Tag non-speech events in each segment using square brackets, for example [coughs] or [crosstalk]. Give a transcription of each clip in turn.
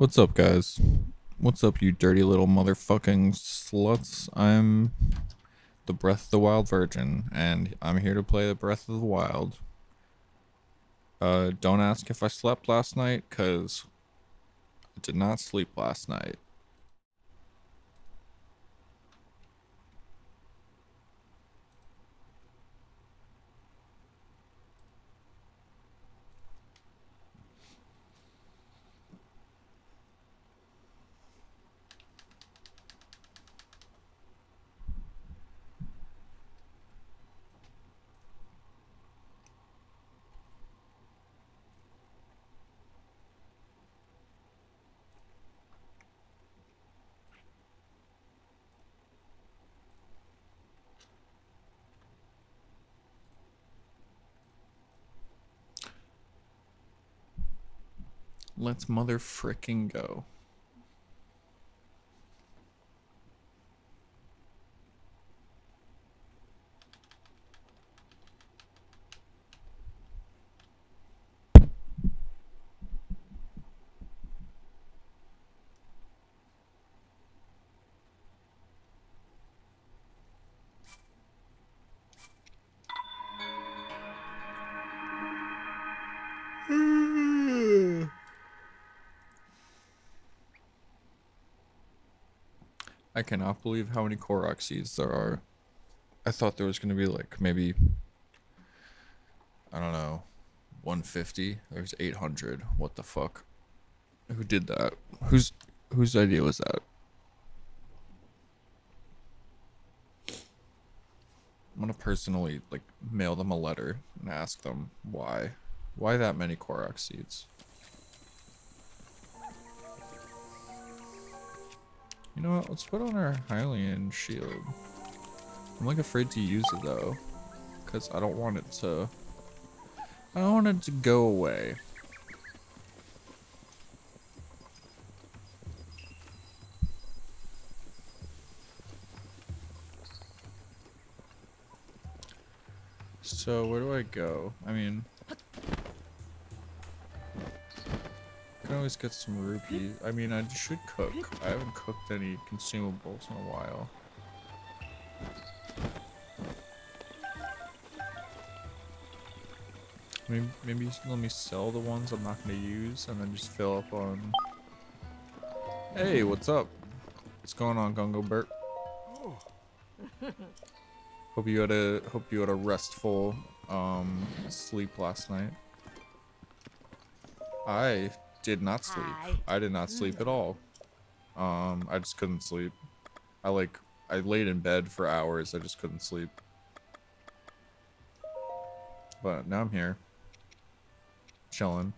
What's up, guys? What's up, you dirty little motherfucking sluts? I'm the Breath of the Wild Virgin, and I'm here to play the Breath of the Wild. Uh, don't ask if I slept last night, because I did not sleep last night. Let's mother fricking go. Cannot believe how many Korok seeds there are. I thought there was going to be like maybe, I don't know, 150. There's 800. What the fuck? Who did that? Whose whose idea was that? I'm gonna personally like mail them a letter and ask them why. Why that many Korok seeds? You know what? Let's put on our Hylian shield. I'm like afraid to use it though. Because I don't want it to... I don't want it to go away. So where do I go? I mean... can always get some rupees. I mean, I should cook. I haven't cooked any consumables in a while. Maybe, maybe let me sell the ones I'm not going to use and then just fill up on... Hey, what's up? What's going on, Gungo Bert? [laughs] Hope you had a hope you had a restful um sleep last night. I did not sleep. I did not sleep at all. Um, I just couldn't sleep. I like, I laid in bed for hours. I just couldn't sleep. But now I'm here. Chilling.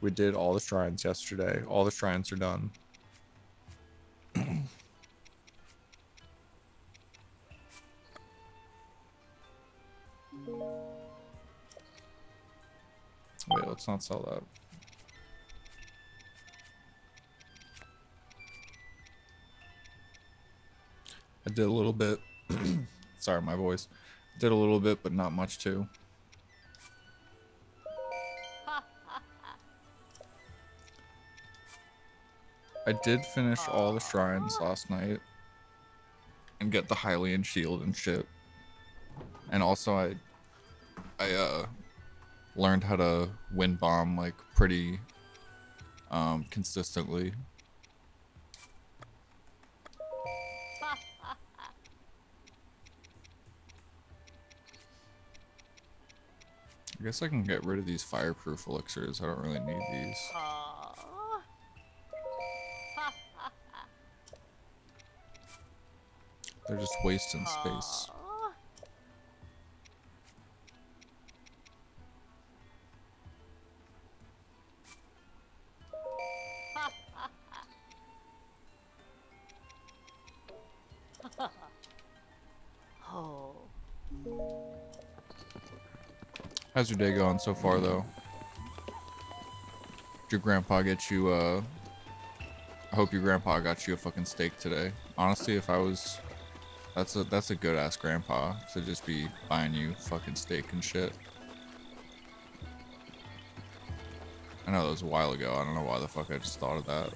We did all the shrines yesterday. All the shrines are done. Wait, let's not sell that. Did a little bit. [clears throat] Sorry, my voice. Did a little bit, but not much too. I did finish all the shrines last night and get the Hylian shield and shit. And also I I uh learned how to wind bomb like pretty um consistently I guess I can get rid of these fireproof elixirs. I don't really need these. [laughs] They're just wasting space. How's your day going so far, though? Did your grandpa get you, uh... I hope your grandpa got you a fucking steak today. Honestly, if I was... That's a, that's a good-ass grandpa to just be buying you fucking steak and shit. I know that was a while ago. I don't know why the fuck I just thought of that.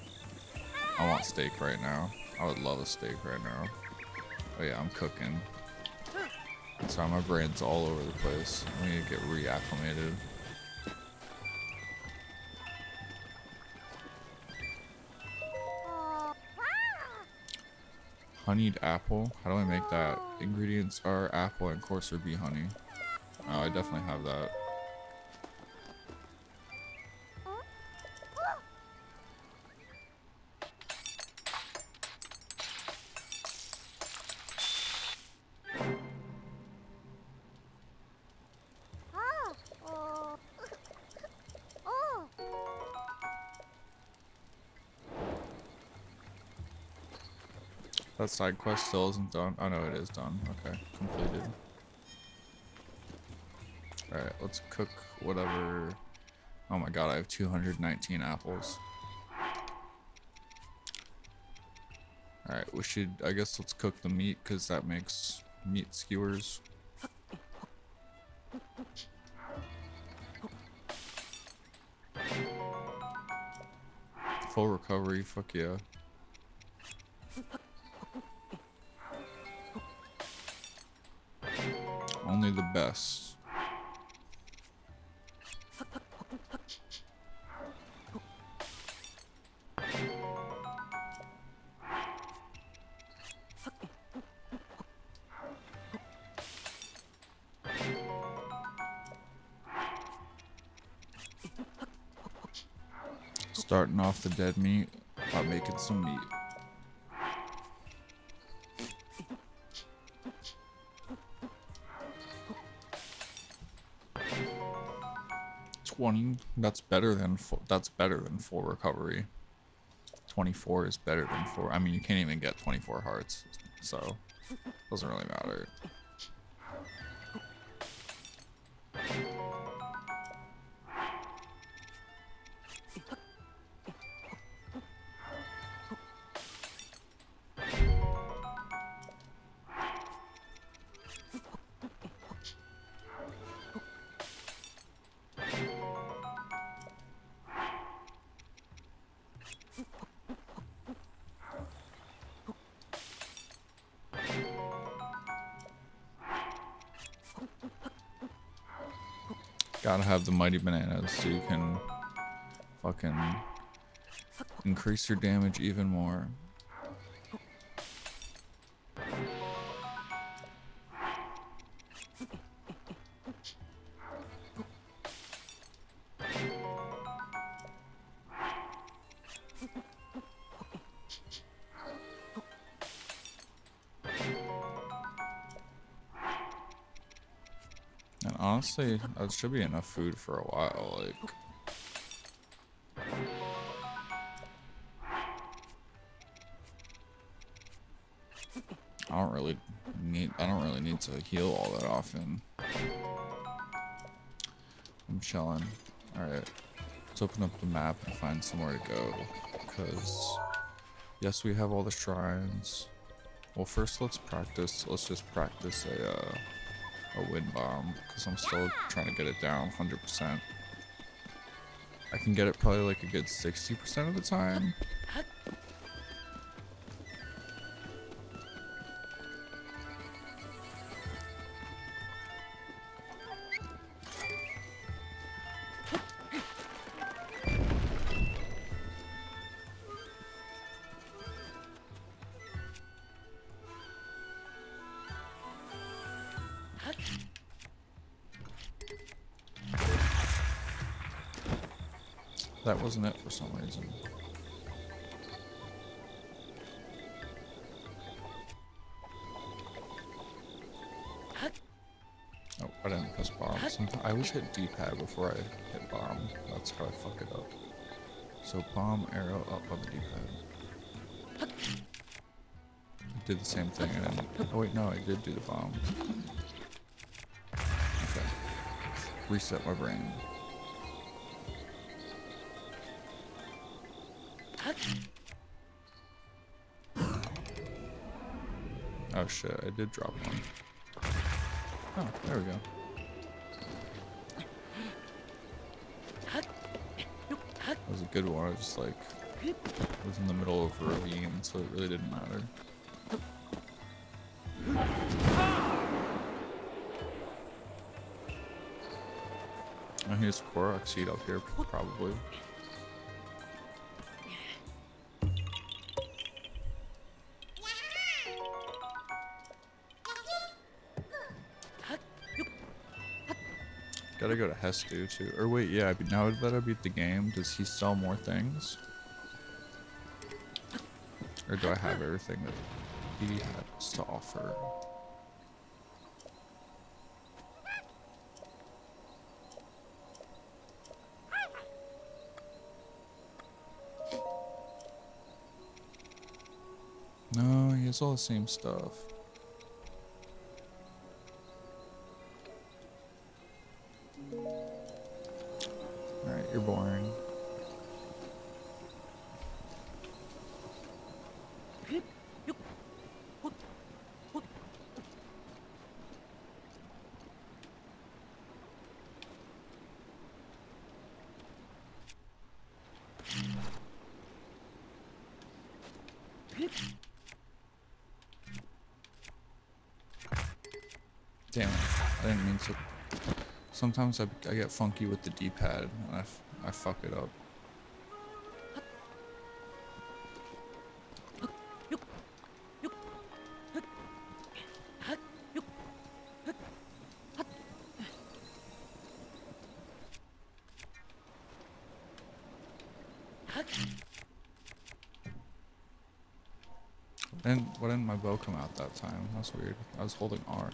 I want steak right now. I would love a steak right now. Oh yeah, I'm cooking. Sorry, my brain's all over the place. I need to get reacclimated. Honeyed apple. How do I make that? Ingredients are apple and courser bee honey. Oh, I definitely have that. That side quest still isn't done. Oh no, it is done. Okay, completed. Alright, let's cook whatever. Oh my god, I have 219 apples. Alright, we should, I guess let's cook the meat because that makes meat skewers. Full recovery, fuck yeah. Only. Starting off the dead meat by making some meat. That's better than four. that's better than full recovery 24 is better than 4 i mean you can't even get 24 hearts so it doesn't really matter Gotta have the mighty bananas so you can fucking increase your damage even more. Honestly, that should be enough food for a while, like... I don't really need, I don't really need to heal all that often. I'm chilling. Alright, let's open up the map and find somewhere to go, because... Yes, we have all the shrines. Well, first let's practice, let's just practice a, uh, a wind bomb because I'm still trying to get it down 100%. I can get it probably like a good 60% of the time. Hit D-pad before I hit bomb. That's how I fuck it up. So bomb, arrow, up on the D-pad. Did the same thing and then... Oh wait, no, I did do the bomb. Okay. Reset my brain. Oh shit, I did drop one. Oh, there we go. Good one. I just like was in the middle of a ravine, so it really didn't matter. Oh, here's Korok seed up here, probably. Gotta Hestu too. Or wait, yeah, now that I beat the game, does he sell more things? Or do I have everything that he has to offer? No, he has all the same stuff. Sometimes I, I get funky with the D-pad and I, I fuck it up. And why didn't my bow come out that time? That's weird. I was holding R.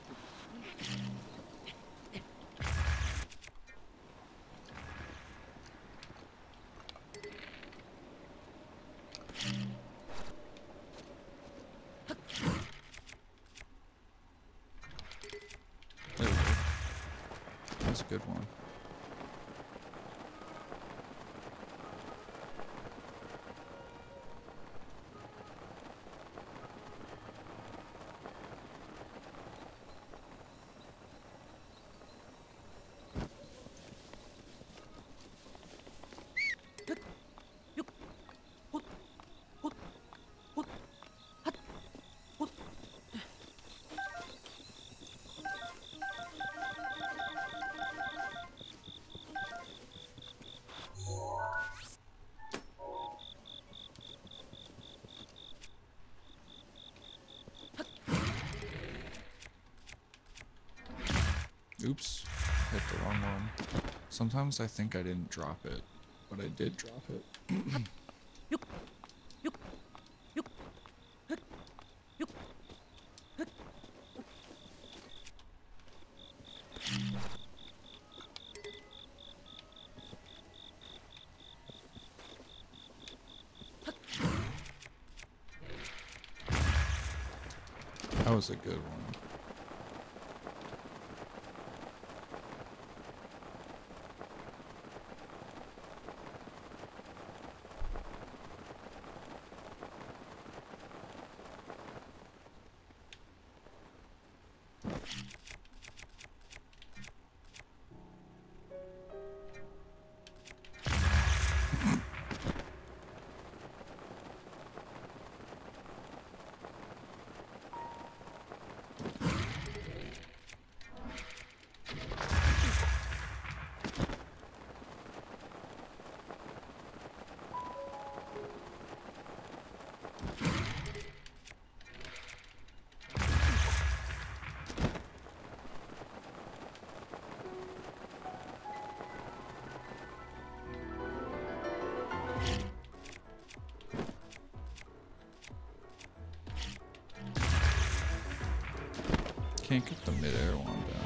Sometimes I think I didn't drop it, but I did drop it. That was a good one. Can't get the midair one down.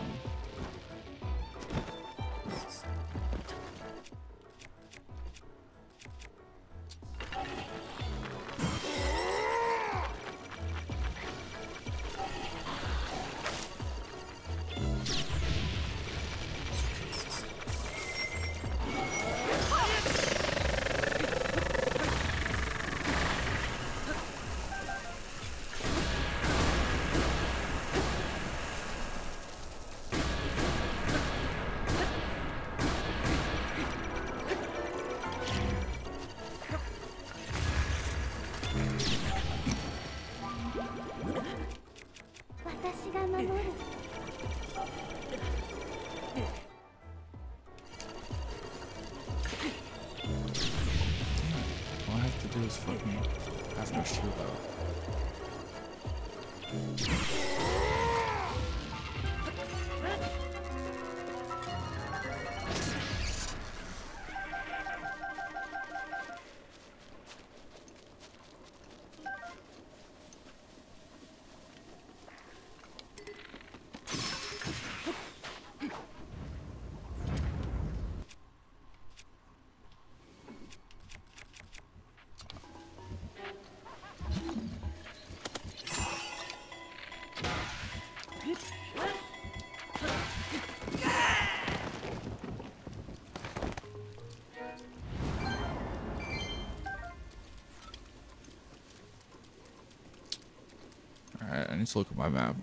I look at my map.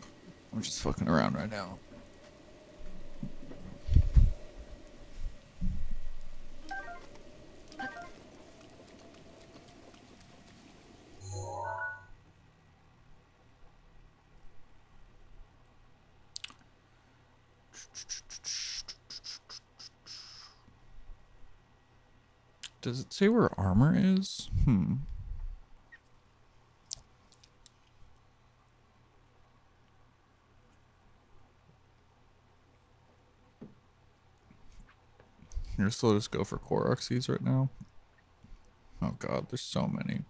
I'm just fucking around right now. Does it say where armor is? Hmm. You're still just go for Koroxes right now? Oh god, there's so many.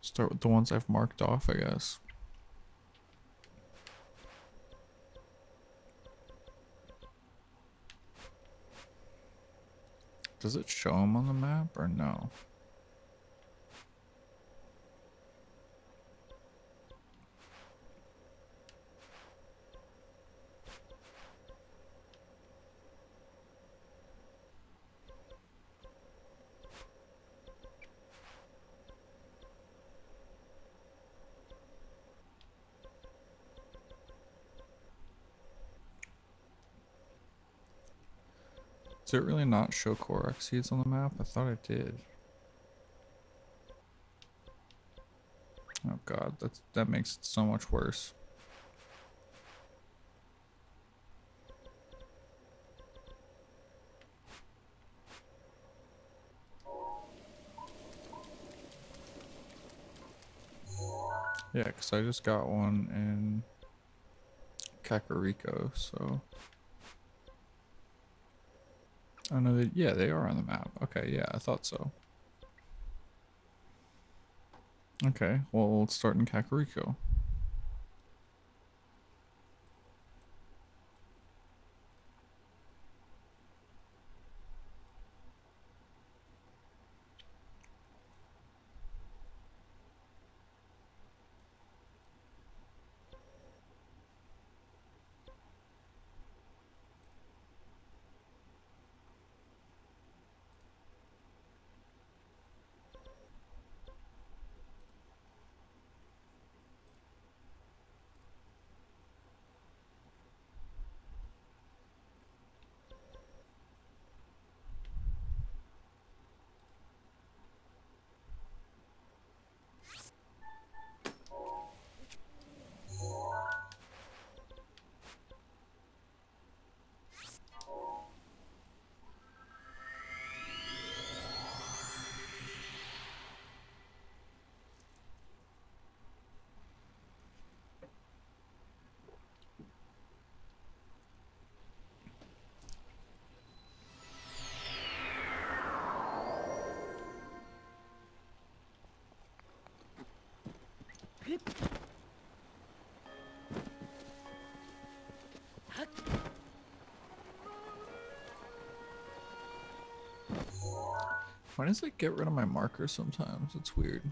Start with the ones I've marked off, I guess. Does it show them on the map or no? Does it really not show Korok seeds on the map? I thought it did. Oh god, that's that makes it so much worse. Yeah, because I just got one in Kakariko, so... Oh no, they, yeah, they are on the map. Okay, yeah, I thought so. Okay, well, let's start in Kakariko. Why does it get rid of my marker sometimes? It's weird.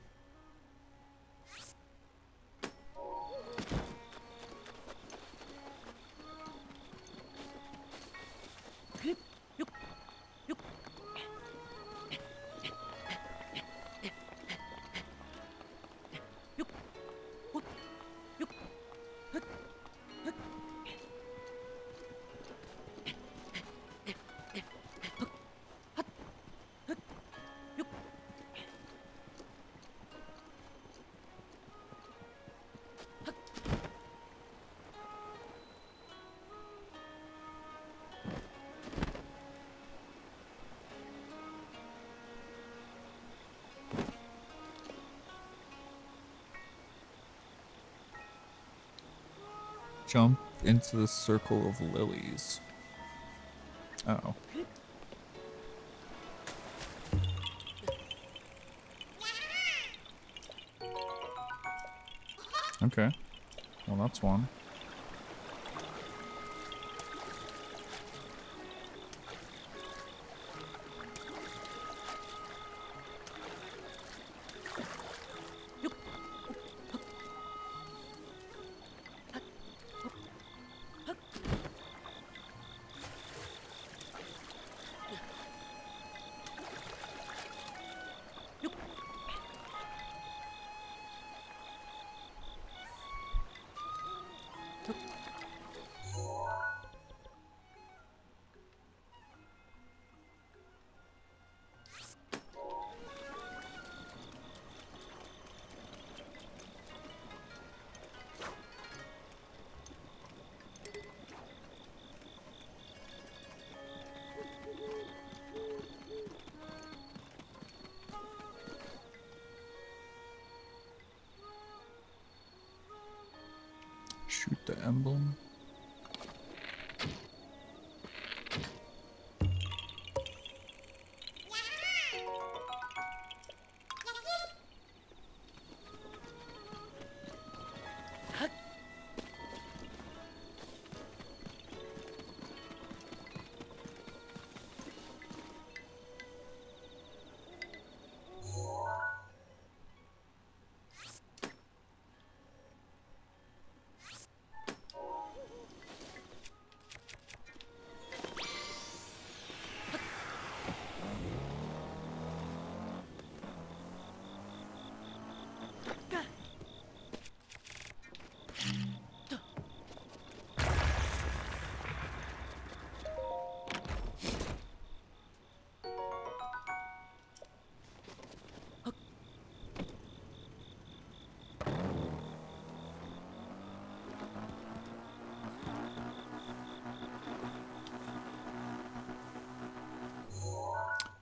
Jump into the circle of lilies. Uh oh. Okay. Well, that's one. Emblem.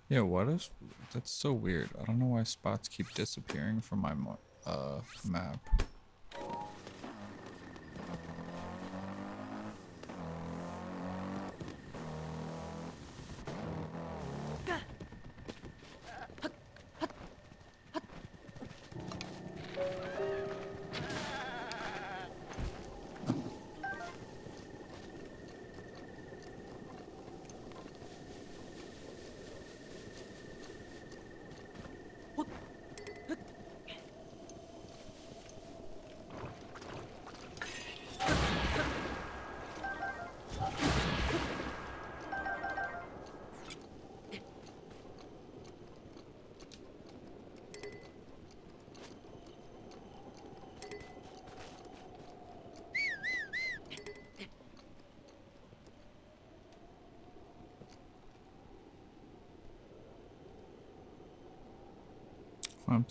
Yeah, what is... That's so weird. I don't know why spots keep disappearing from my uh, map.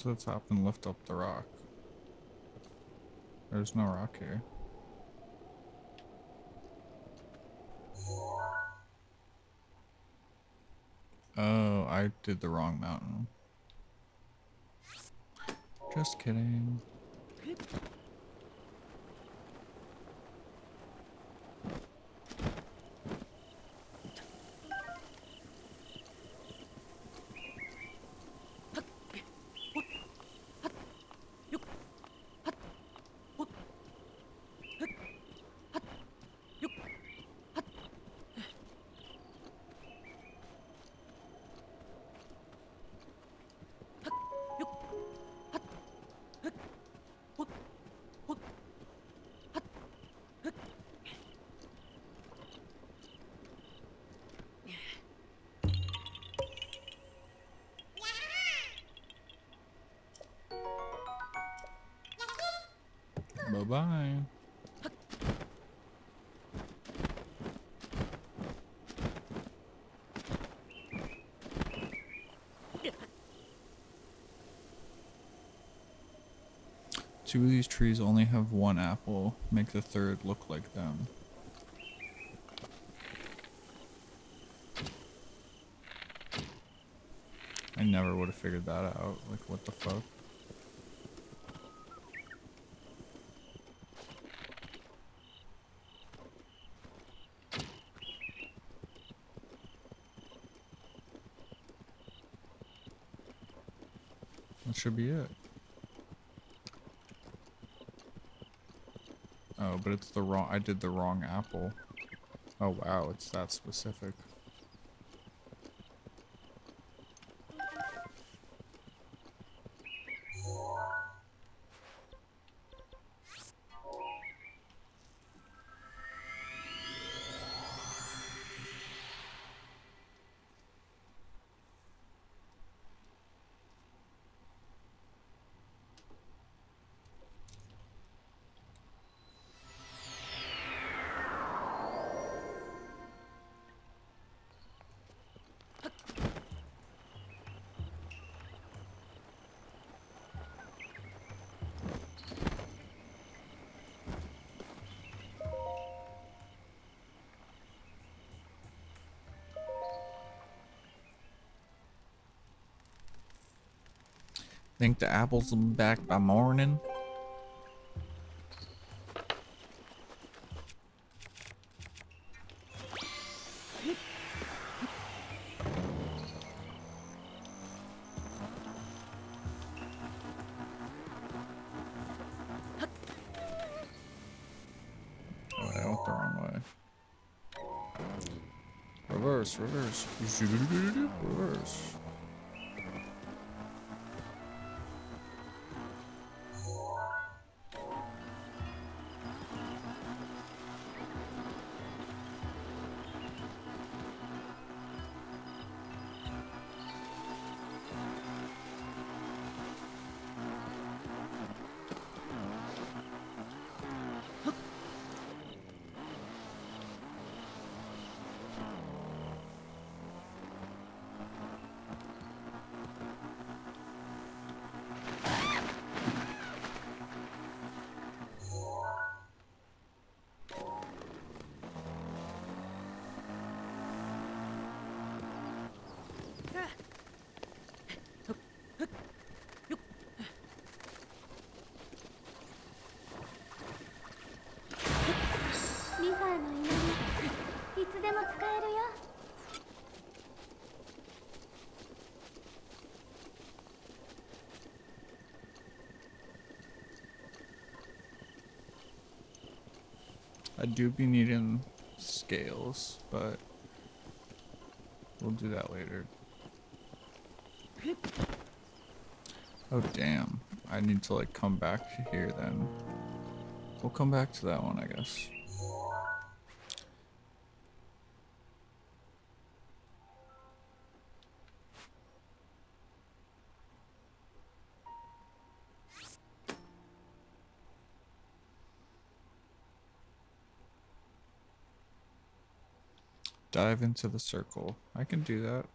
The top and lift up the rock. There's no rock here. Oh, I did the wrong mountain. Just kidding. Two of these trees only have one apple. Make the third look like them. I never would have figured that out. Like, what the fuck? That should be it. Oh, but it's the wrong- I did the wrong apple. Oh wow, it's that specific. Think the apples will be back by morning? Reverse. Reverse. I do be needing scales, but we'll do that later. Oh damn. I need to like come back to here then. We'll come back to that one, I guess. Dive into the circle. I can do that.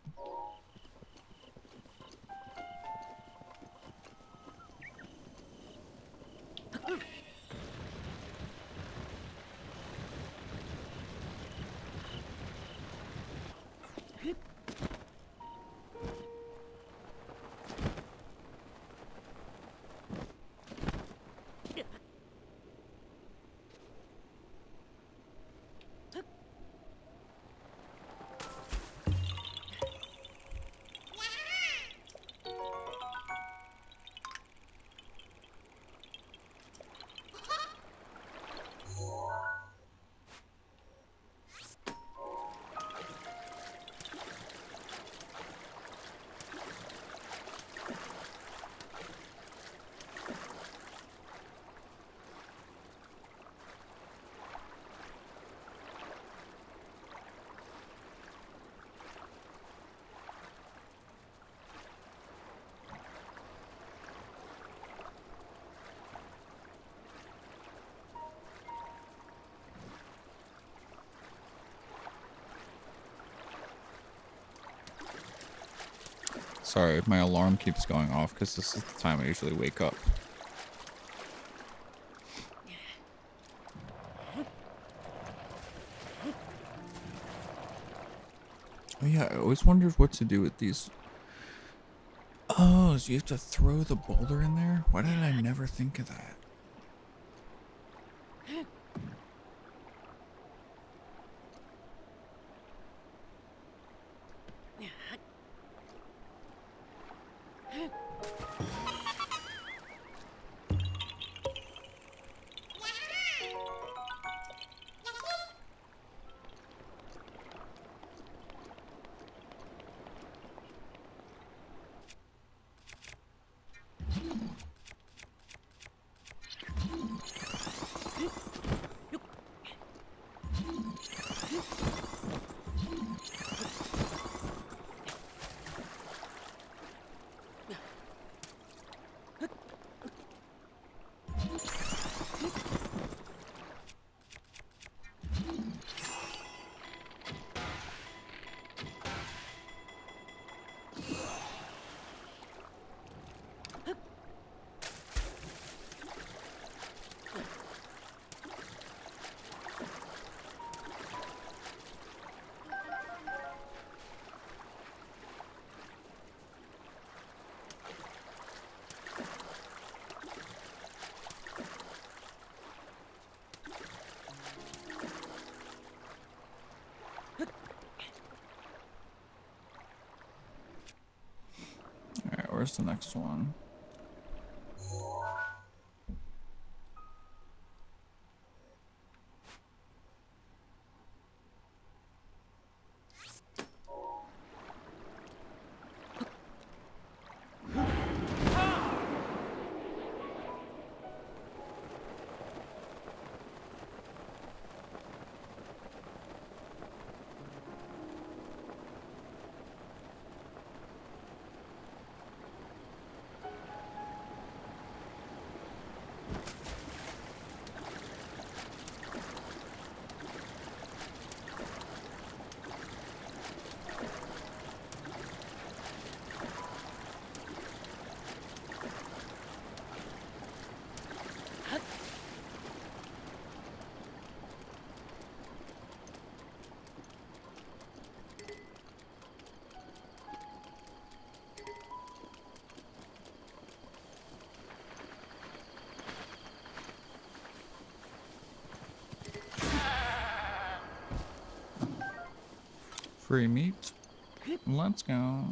Sorry, my alarm keeps going off because this is the time I usually wake up. Oh yeah, I always wondered what to do with these. Oh, so you have to throw the boulder in there? Why did I never think of that? The next one? Free meat. Let's go.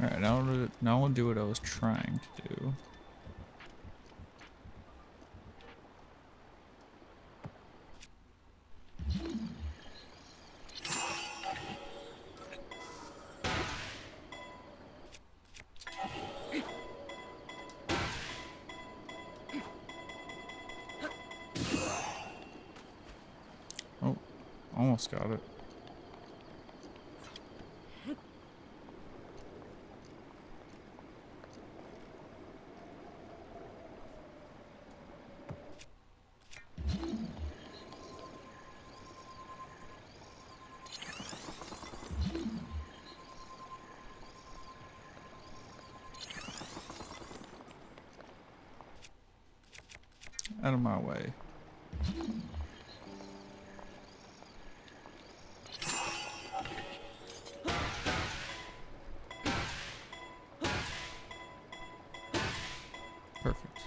Alright, now, now we'll do what I was trying to do. Oh, almost got it. Out of my way. Perfect.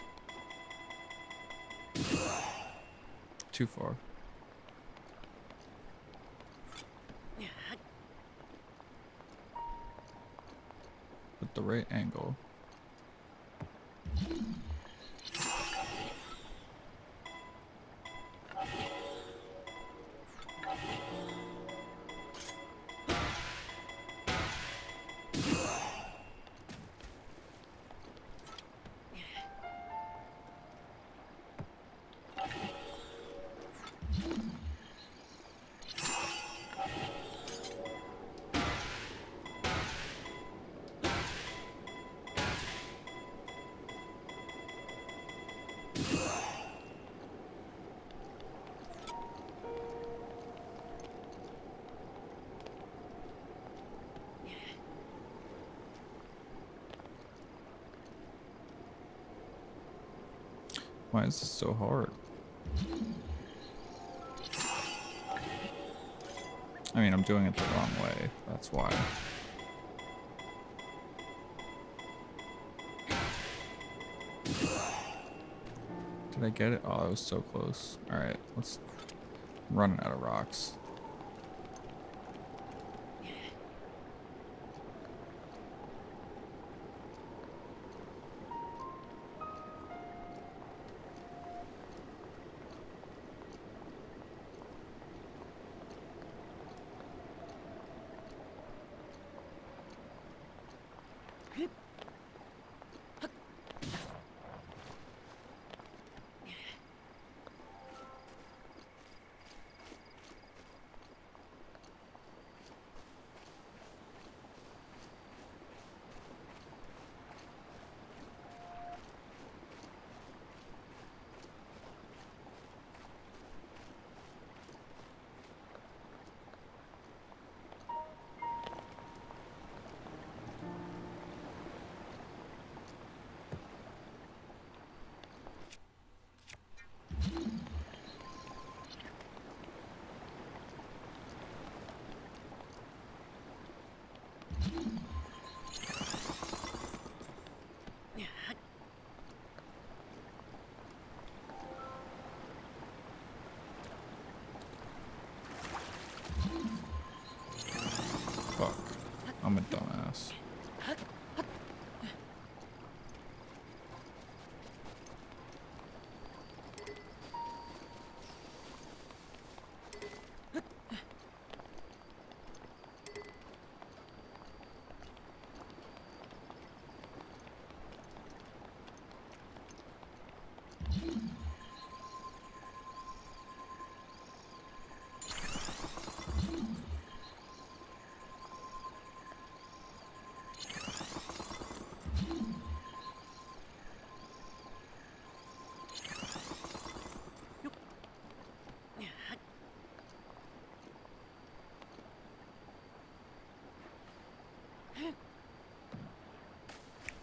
Too far. With the right angle. Why is this so hard? I mean, I'm doing it the wrong way. That's why. Did I get it? Oh, I was so close. Alright, let's run out of rocks.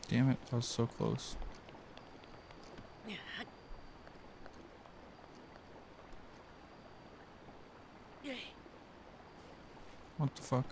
Damn it, that was so close. What the fuck?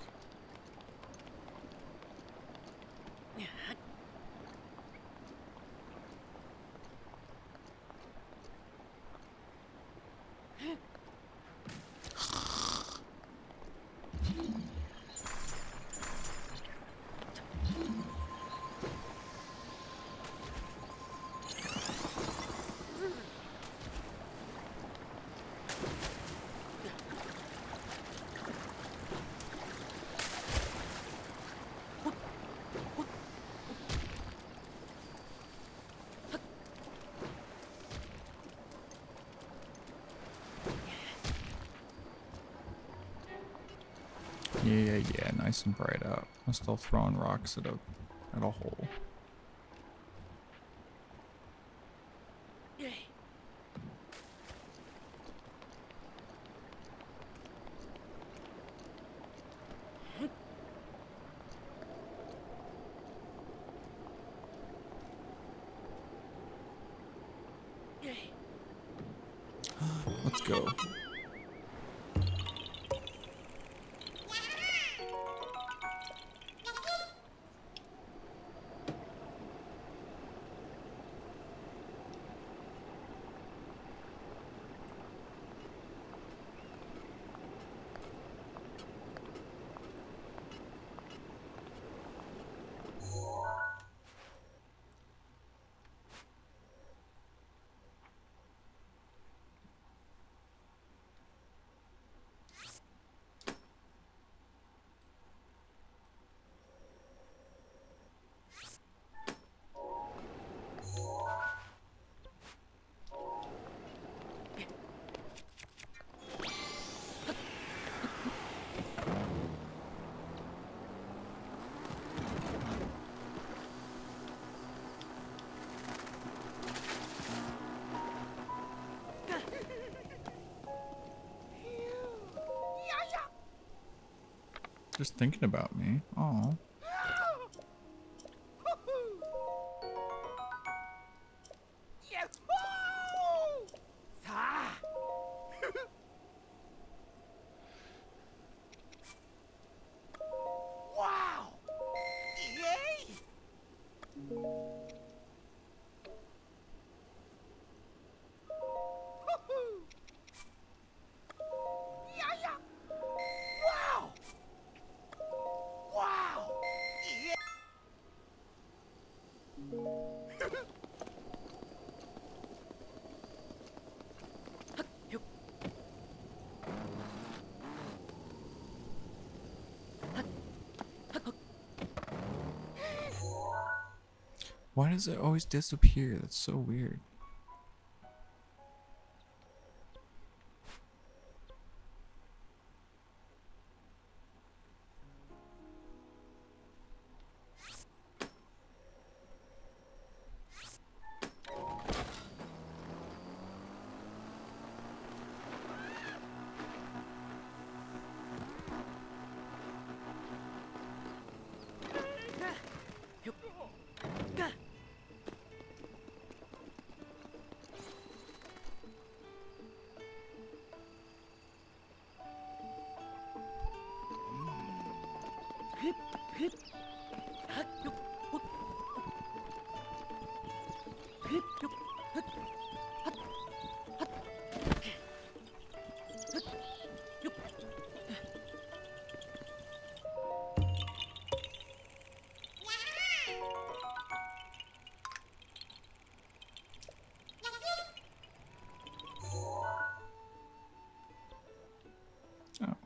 Yeah, yeah, yeah, nice and bright out. I'm still throwing rocks at a at a hole. Just thinking about me. Oh. Why does it always disappear? That's so weird. Oh,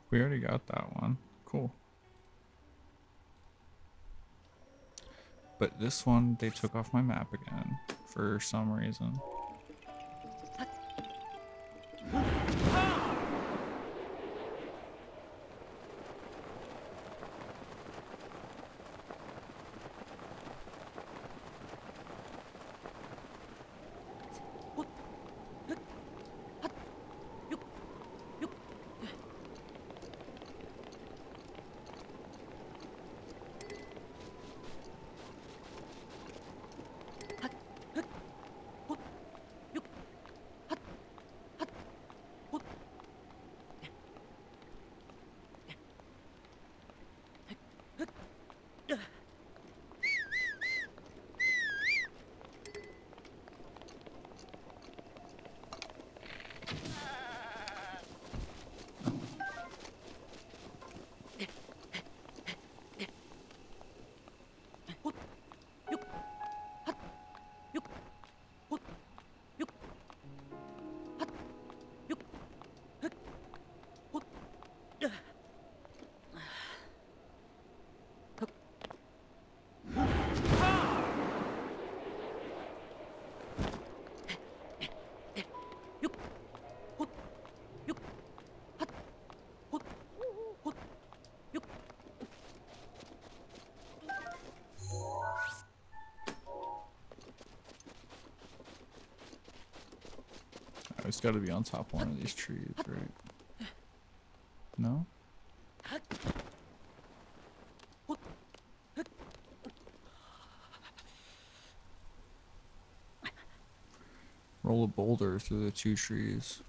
we already got that one. Cool. But this one, they took off my map again for some reason. It's got to be on top one of these trees, right? No? Roll a boulder through the two trees.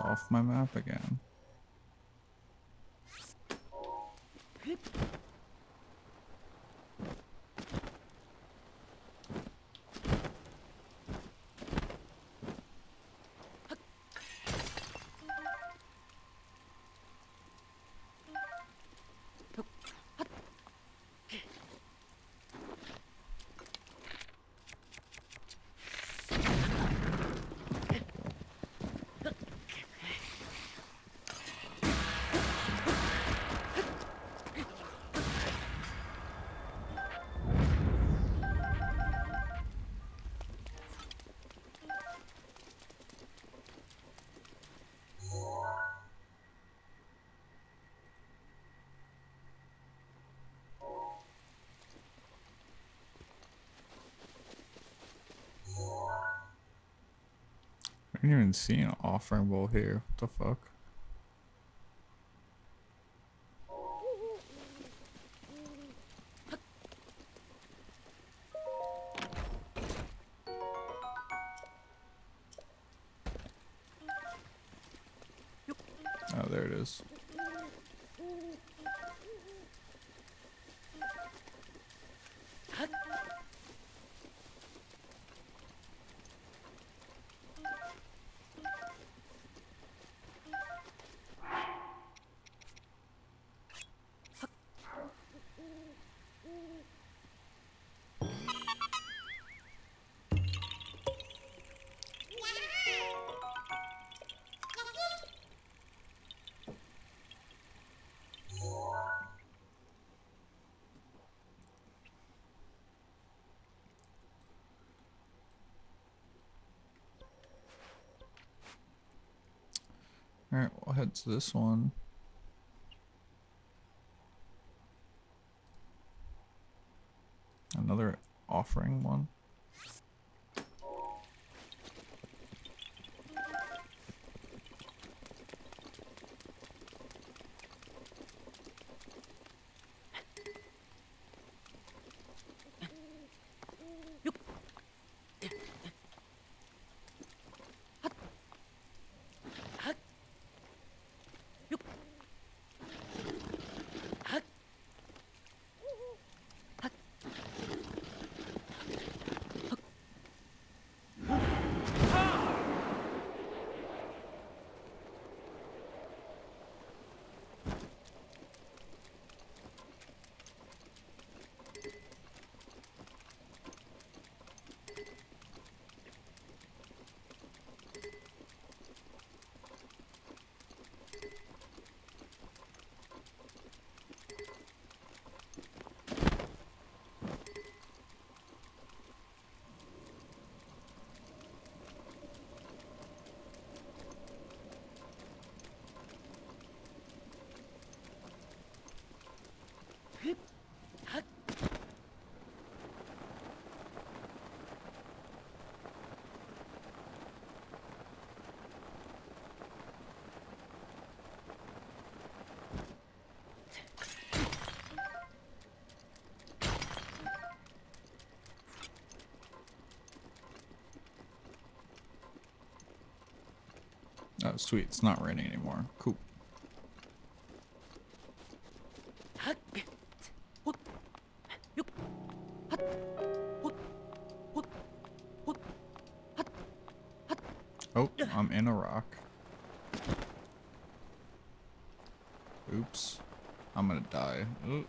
Off my map again. Didn't even see an offering bowl here. What the fuck? Oh, there it is. Alright, we'll head to this one. Another offering one. Oh, sweet. It's not raining anymore. Cool. Oh, I'm in a rock. Oops. I'm gonna die. Ooh.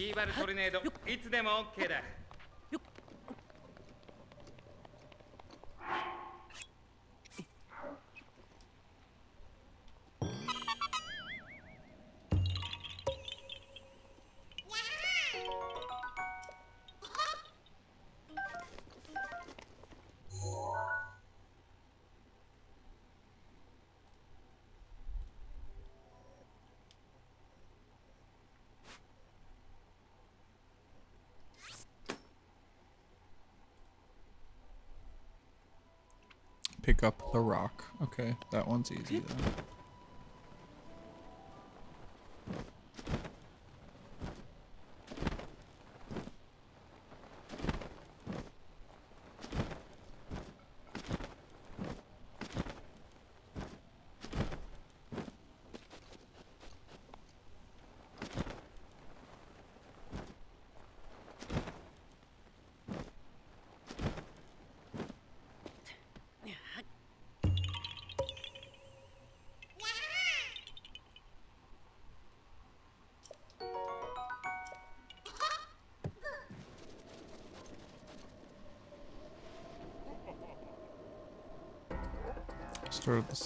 リーバルトルネードいつでも OK だ「Pick up the rock. Okay, that one's easy then.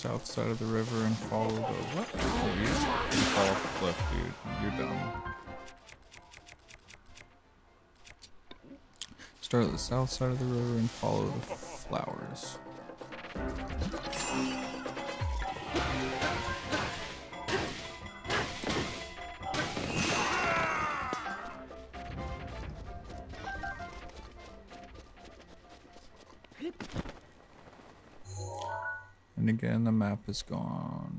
South side of the river and follow the what? Oh, you you fall off the cliff, dude. You're done. Start at the south side of the river and follow the flowers. Again, the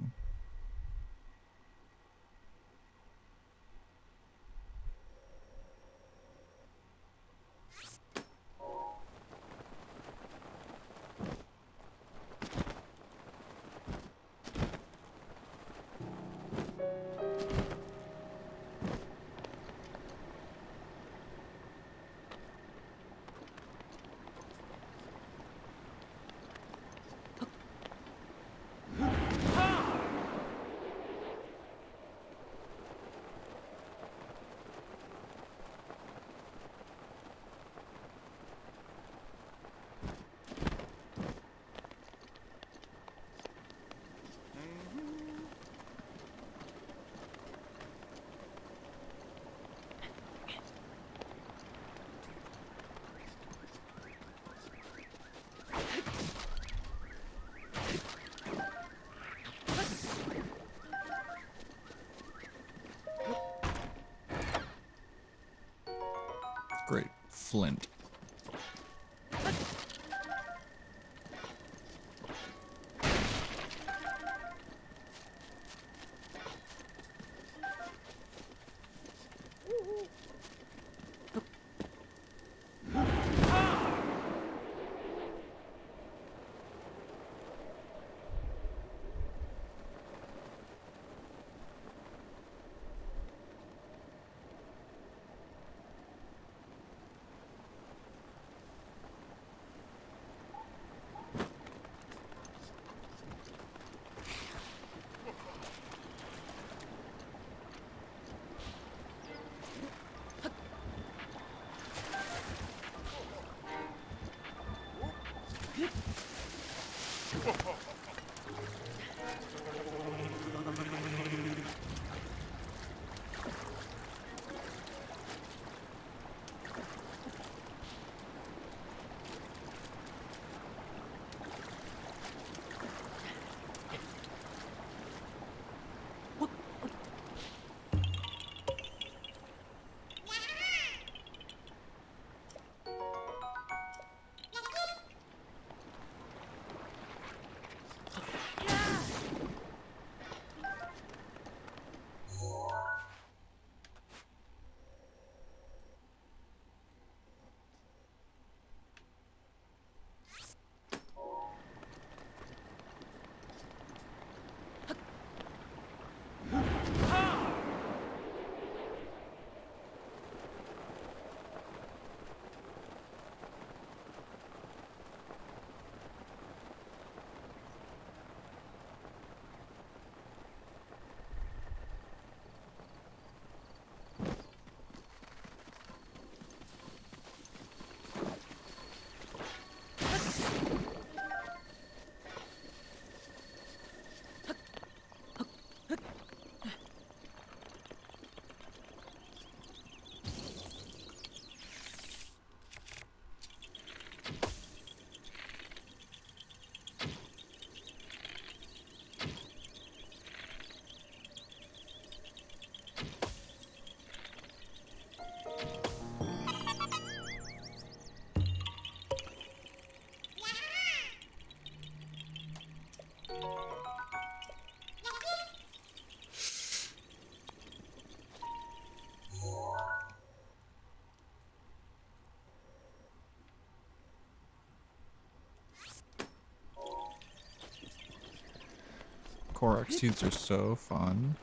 Korok seeds are so fun.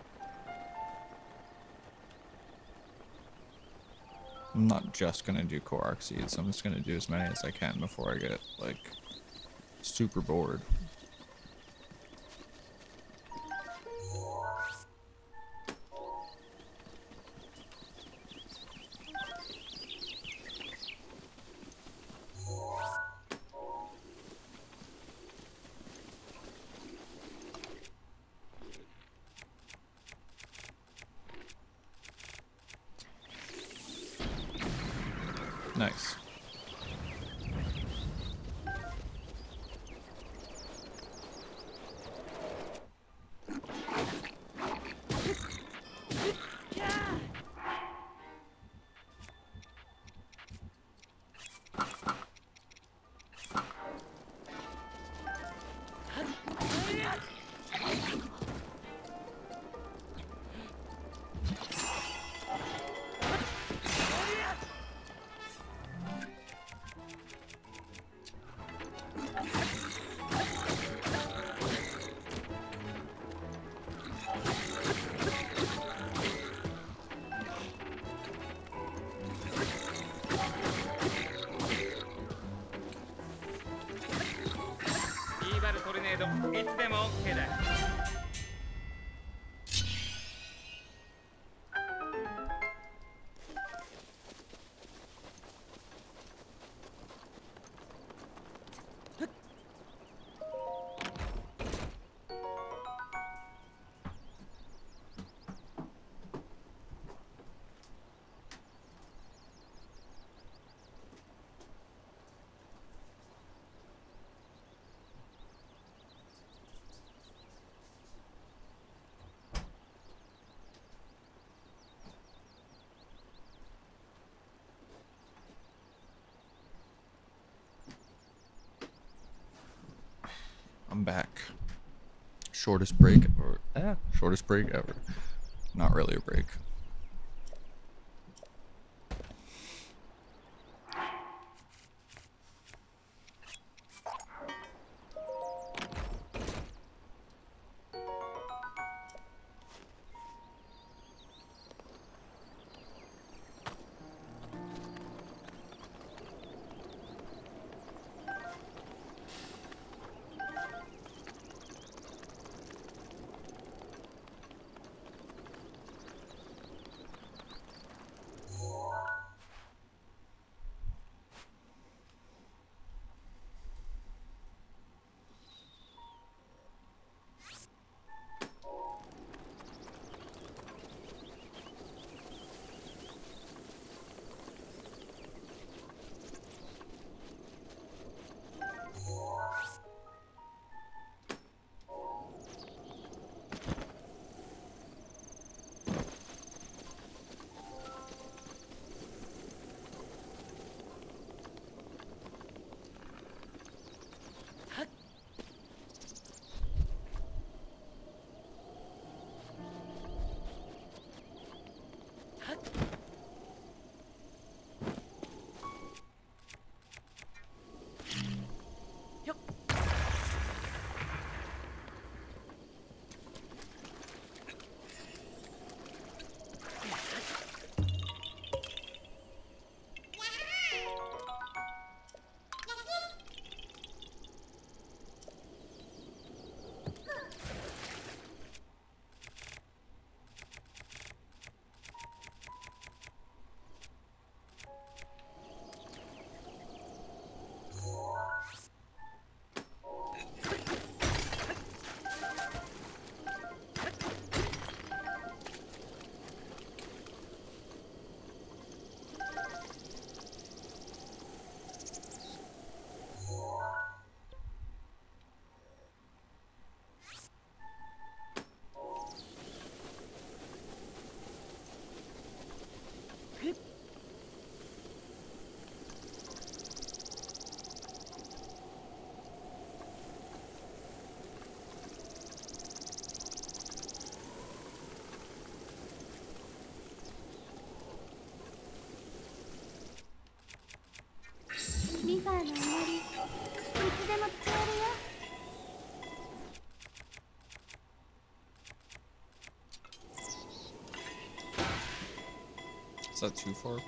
I'm not just gonna do Korok seeds. I'm just gonna do as many as I can before I get like super bored. Shortest break or eh, shortest break ever. Not really a break. That too far?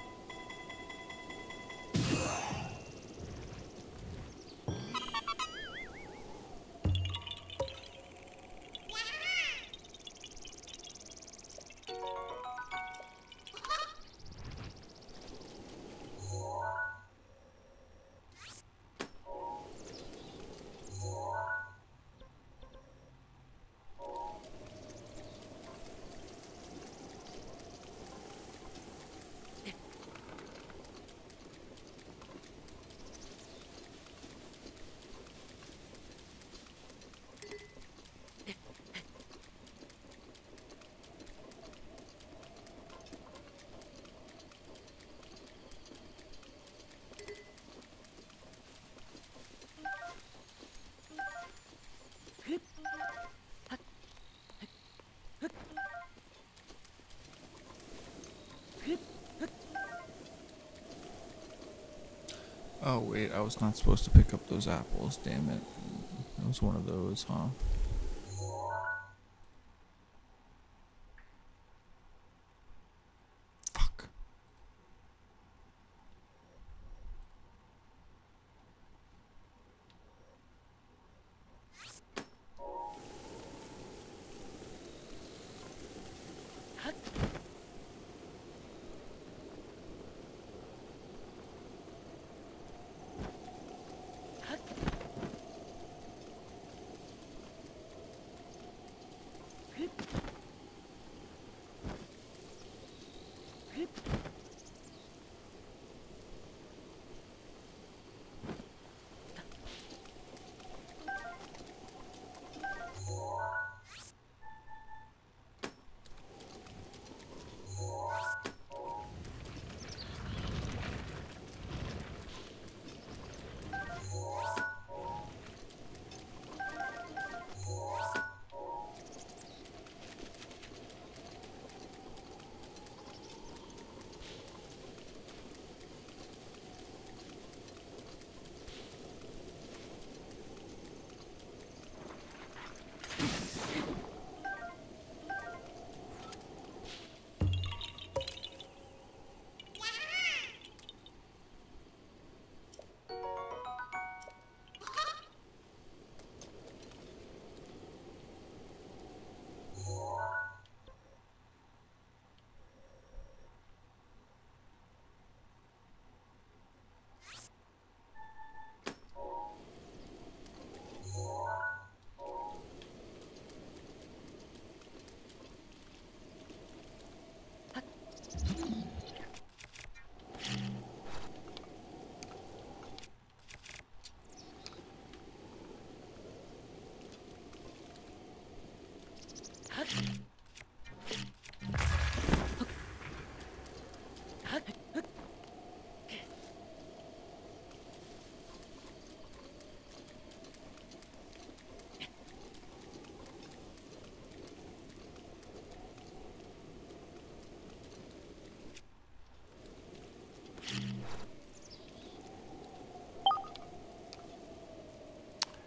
Oh wait, I was not supposed to pick up those apples, damn it. It was one of those, huh?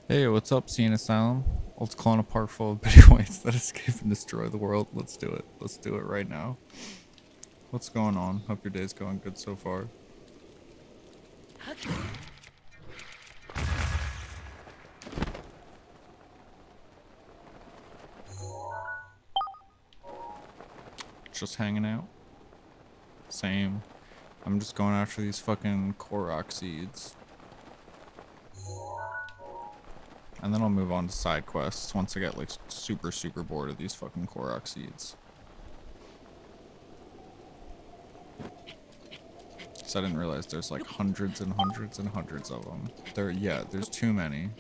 Hey, what's up, Scene Asylum? Let's clone a park full of [laughs] Betty Whites that escape and destroy the world. Let's do it. Let's do it right now. What's going on? Hope your day's going good so far. Just hanging out. Same. I'm just going after these fucking Korok seeds. And then I'll move on to side quests once I get like super super bored of these fucking Korok seeds. Cause I didn't realize there's like hundreds and hundreds and hundreds of them. There, yeah, there's too many.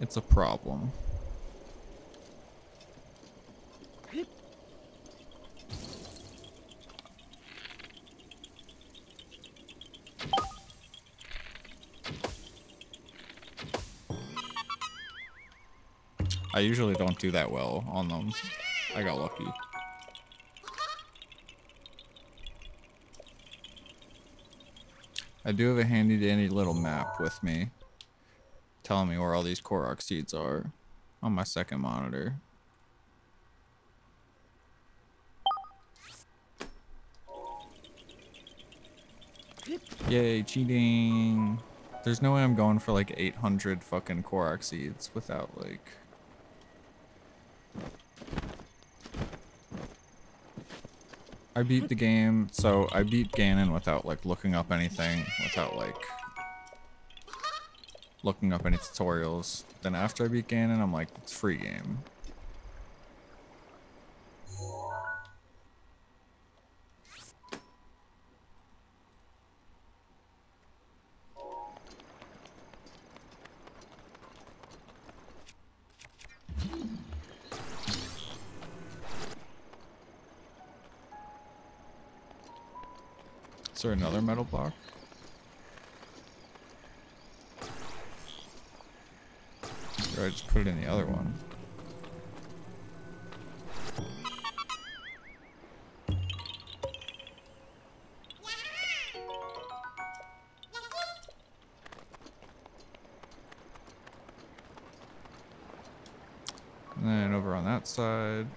It's a problem. Usually don't do that well on them. I got lucky. I do have a handy dandy little map with me telling me where all these Korok seeds are on my second monitor. Yay, cheating. There's no way I'm going for like 800 fucking Korok seeds without like... I beat the game, so I beat Ganon without like looking up anything, without like looking up any tutorials. Then after I beat Ganon, I'm like, it's free game. There another metal block? Or I just put it in the other one. And then over on that side,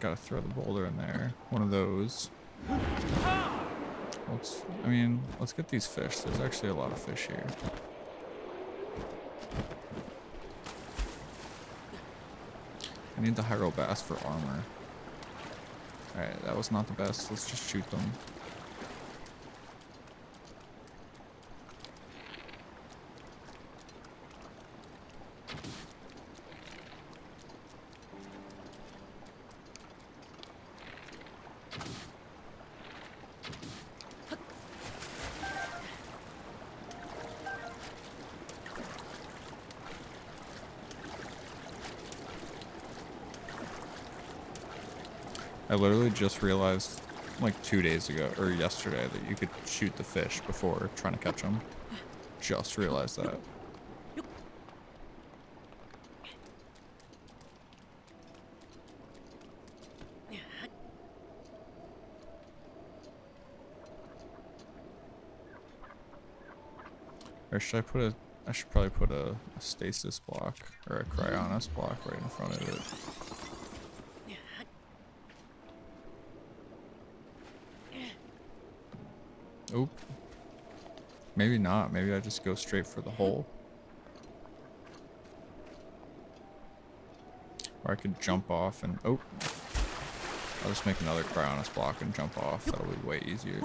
gotta throw the boulder in there. One of those. Let's, I mean, let's get these fish. There's actually a lot of fish here. I need the Hyrule Bass for armor. Alright, that was not the best. Let's just shoot them. I literally just realized like two days ago or yesterday that you could shoot the fish before trying to catch them. Just realized that. Or should I put a I should probably put a, a stasis block or a cryonis block right in front of it. Oop. Maybe not. Maybe I just go straight for the hole. Or I could jump off and... Oh. I'll just make another cryonis block and jump off. That'll be way easier.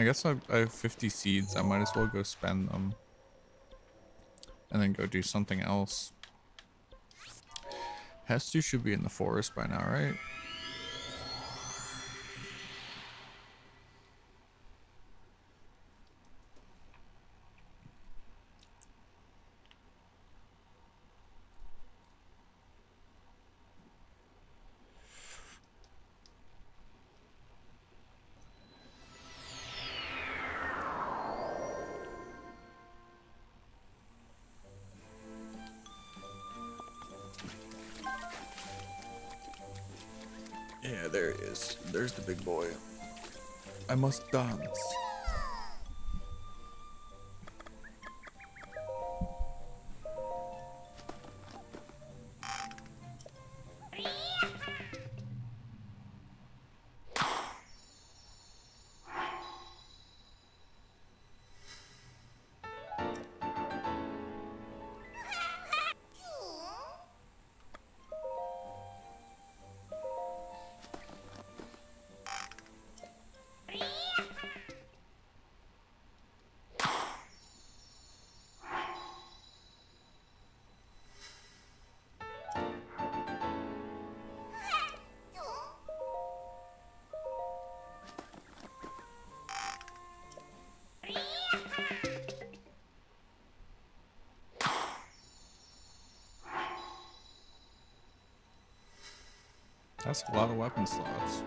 I guess I, I have 50 seeds. I might as well go spend them. And then go do something else. Hestu should be in the forest by now, right? Dance. That's a lot of weapon slots.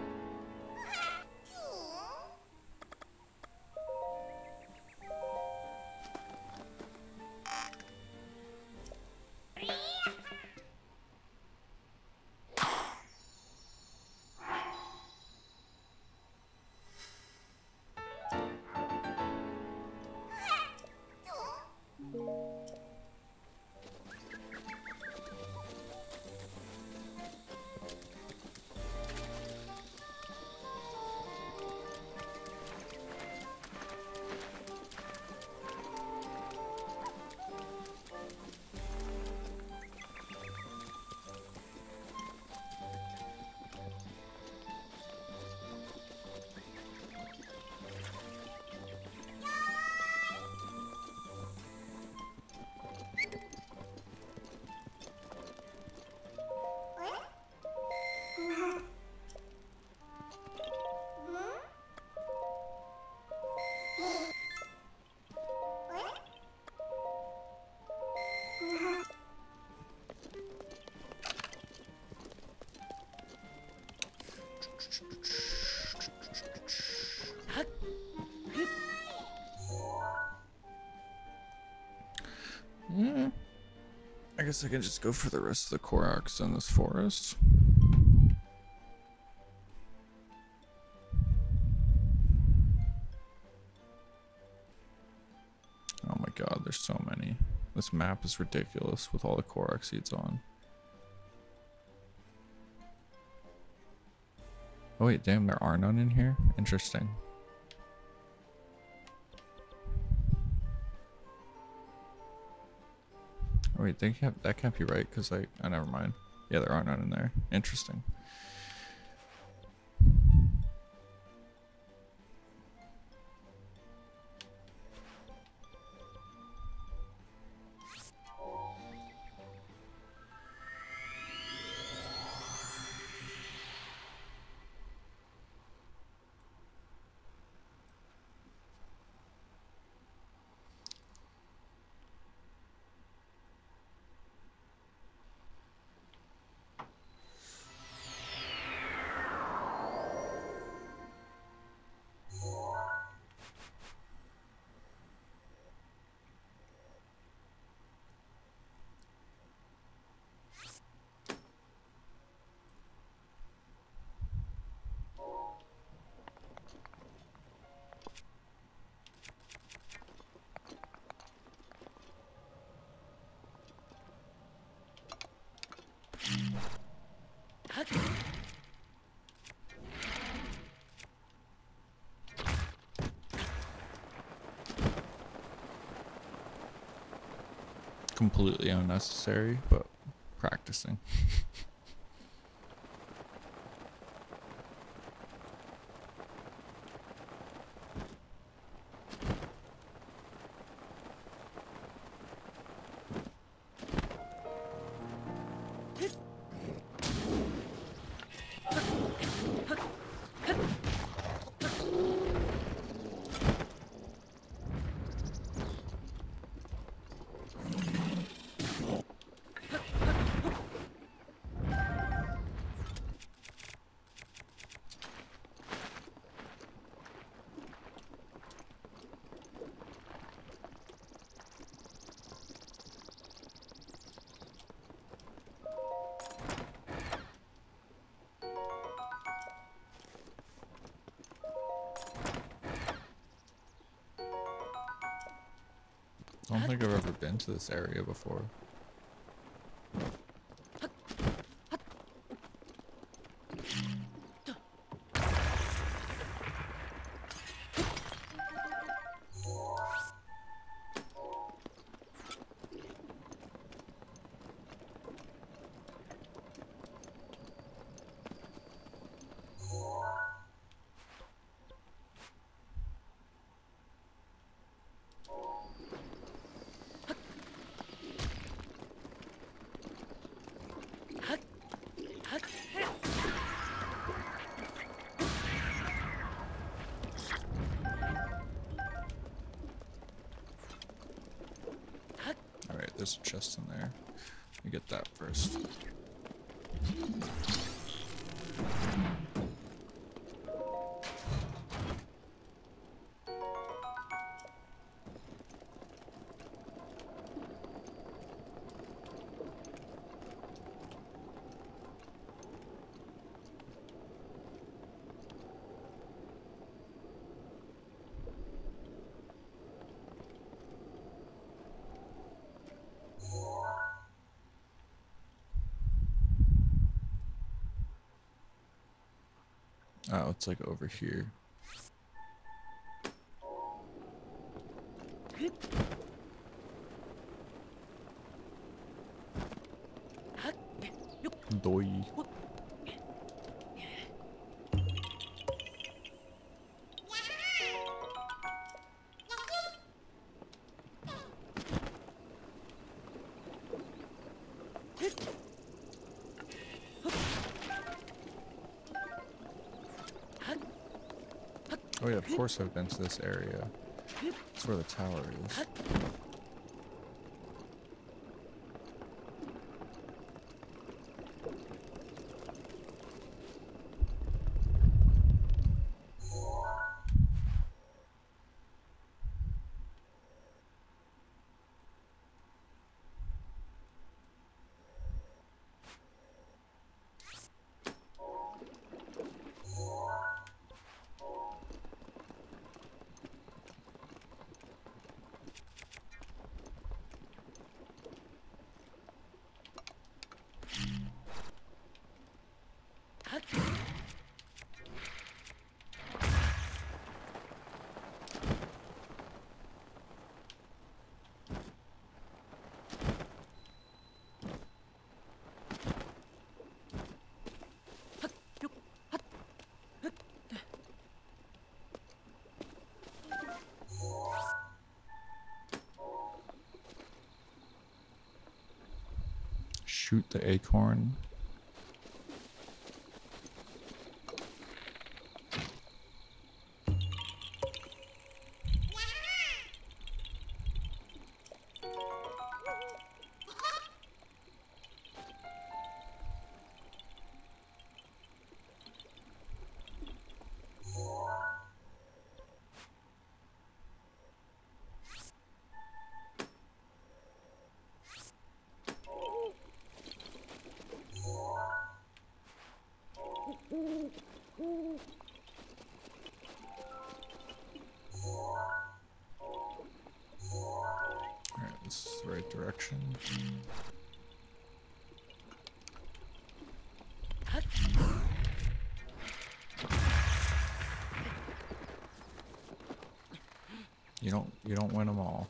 I guess I can just go for the rest of the Koroks in this forest. Oh my god, there's so many. This map is ridiculous with all the Korok seeds on. Oh wait, damn, there are none in here? Interesting. Wait, they can't, that can't be right because I, oh, never mind. Yeah, there are none in there. Interesting. Completely unnecessary, but practicing. [laughs] think I've ever been to this area before. There's a chest in there. Let me get that first. Oh, it's like over here. Been to this area. That's where the tower is. Acorn. Alright, this is the right direction. You don't you don't win them all.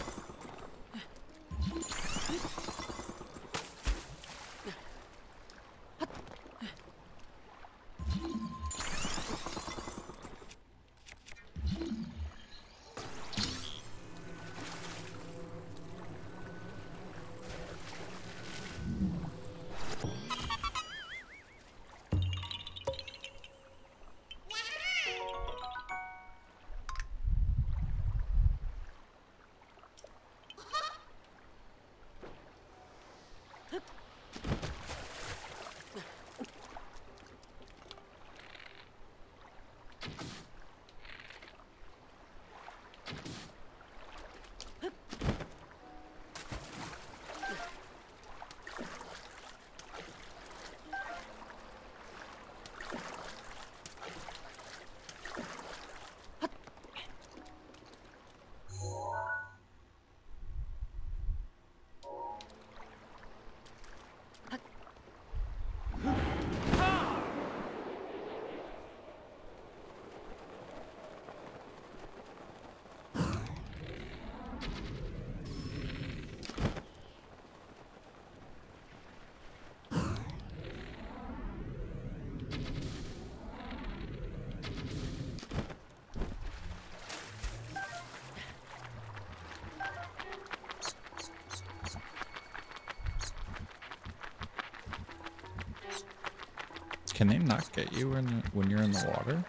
Can they not get you in when you're in the water?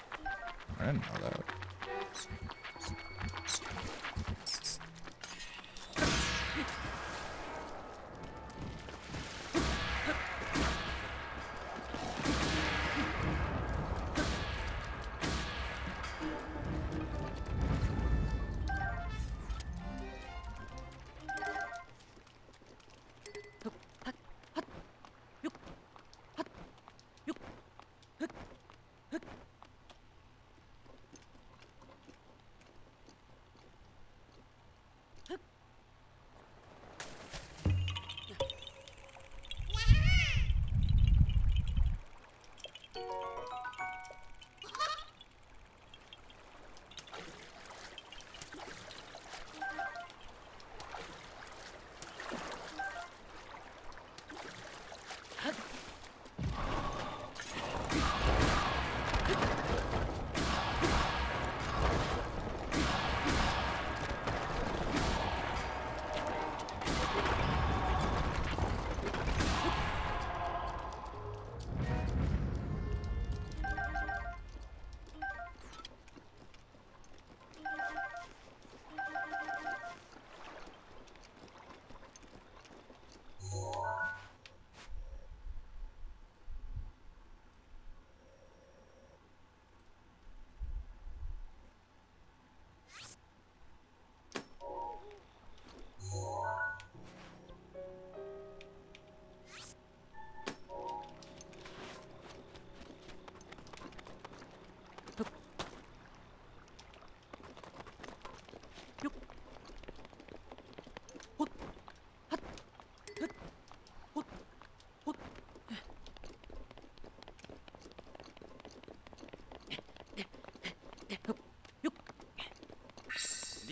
I didn't know that.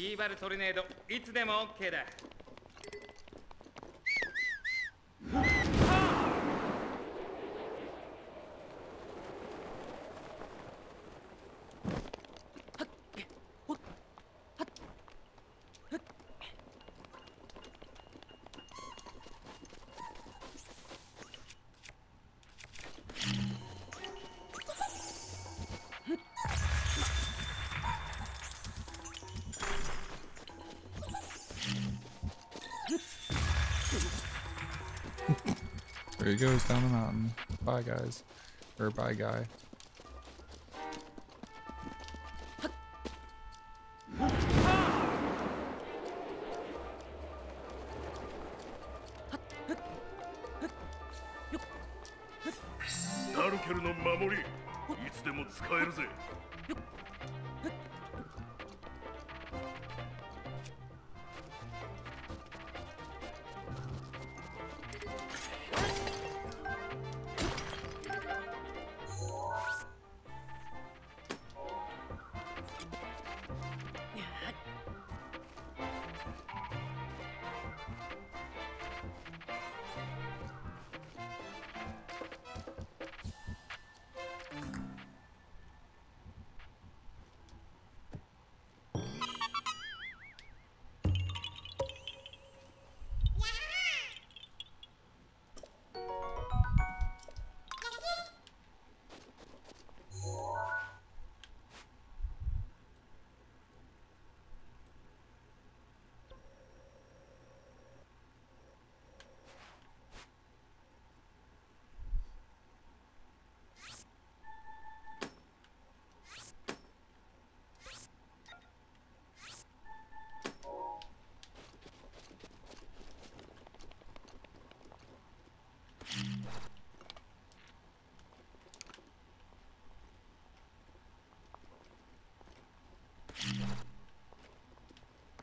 リーバルトルネードいつでも OK だ。Goes down the mountain. Bye, guys. Or bye, guy.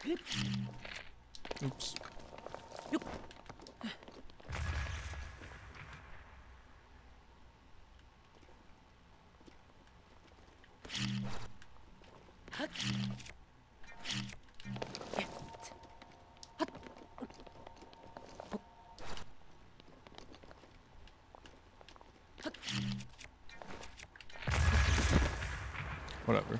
Oops. Whatever.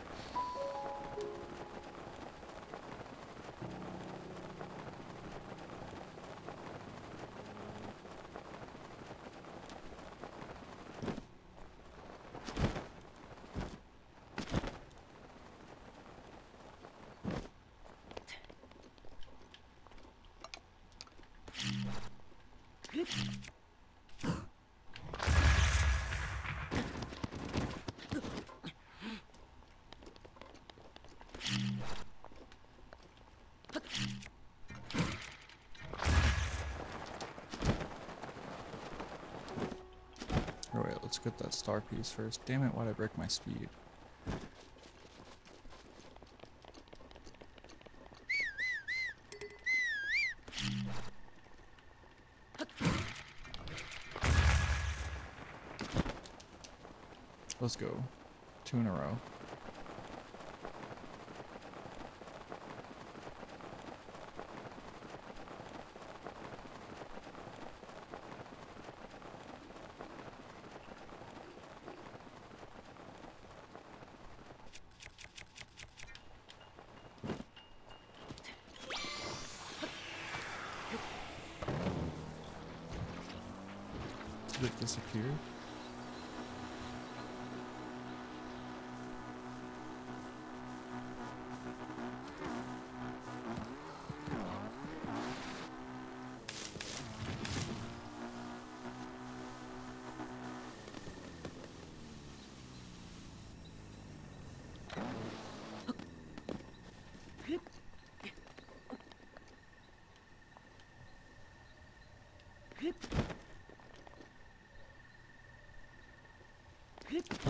Oh let's get that star piece first. Damn it, why'd I break my speed? Let's go. Two in a row.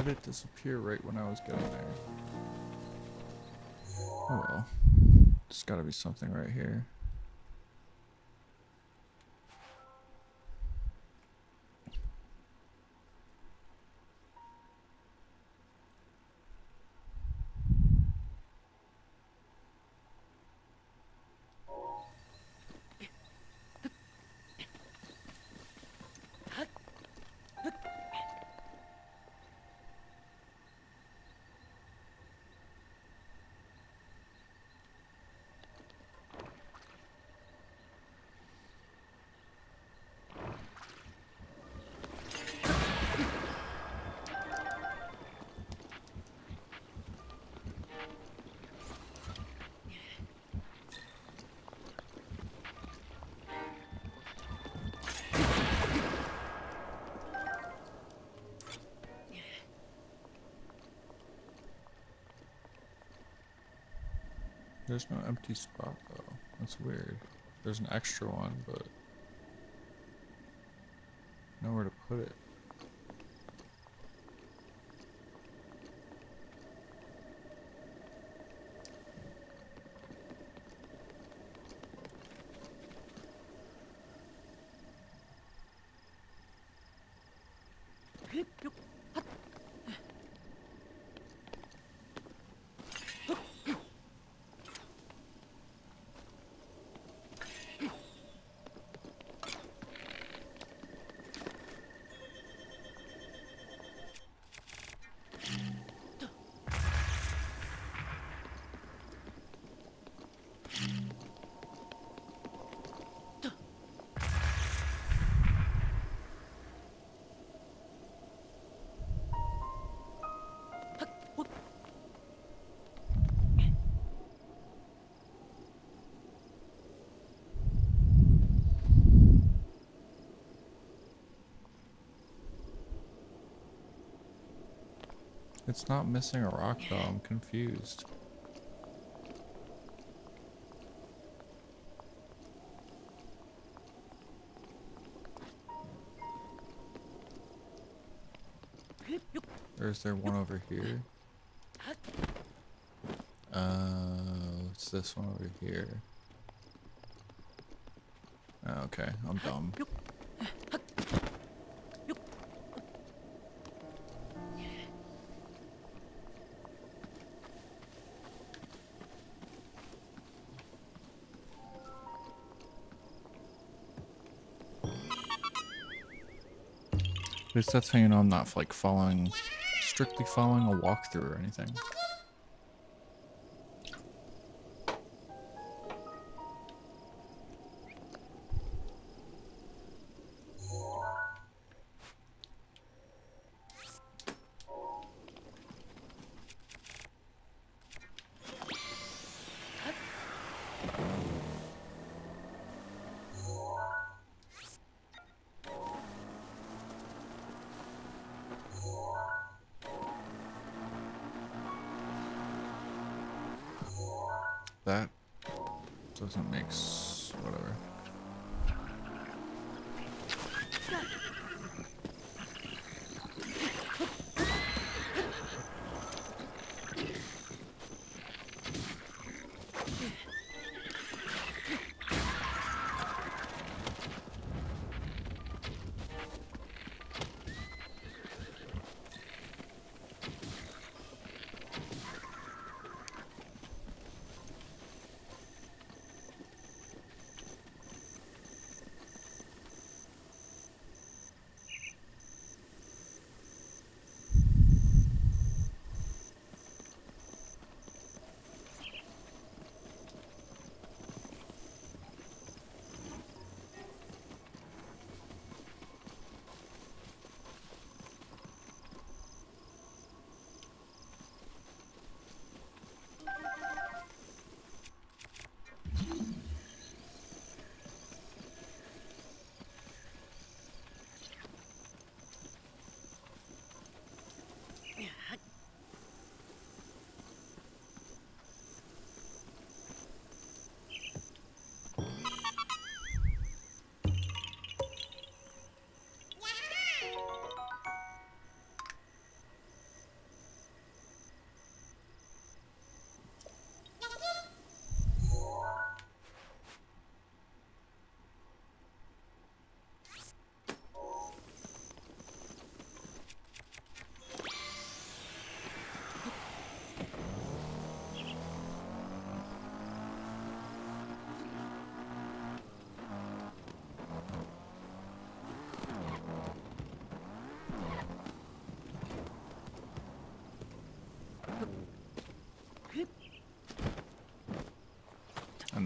Did it disappear right when I was getting there? Oh well. There's gotta be something right here. There's no empty spot though. That's weird. There's an extra one, but nowhere to put it. It's not missing a rock though. I'm confused. Or is there one over here? Uh, it's this one over here. Oh, okay, I'm dumb. Least that's how you know I'm not like following, strictly following a walkthrough or anything.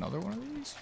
another one of these?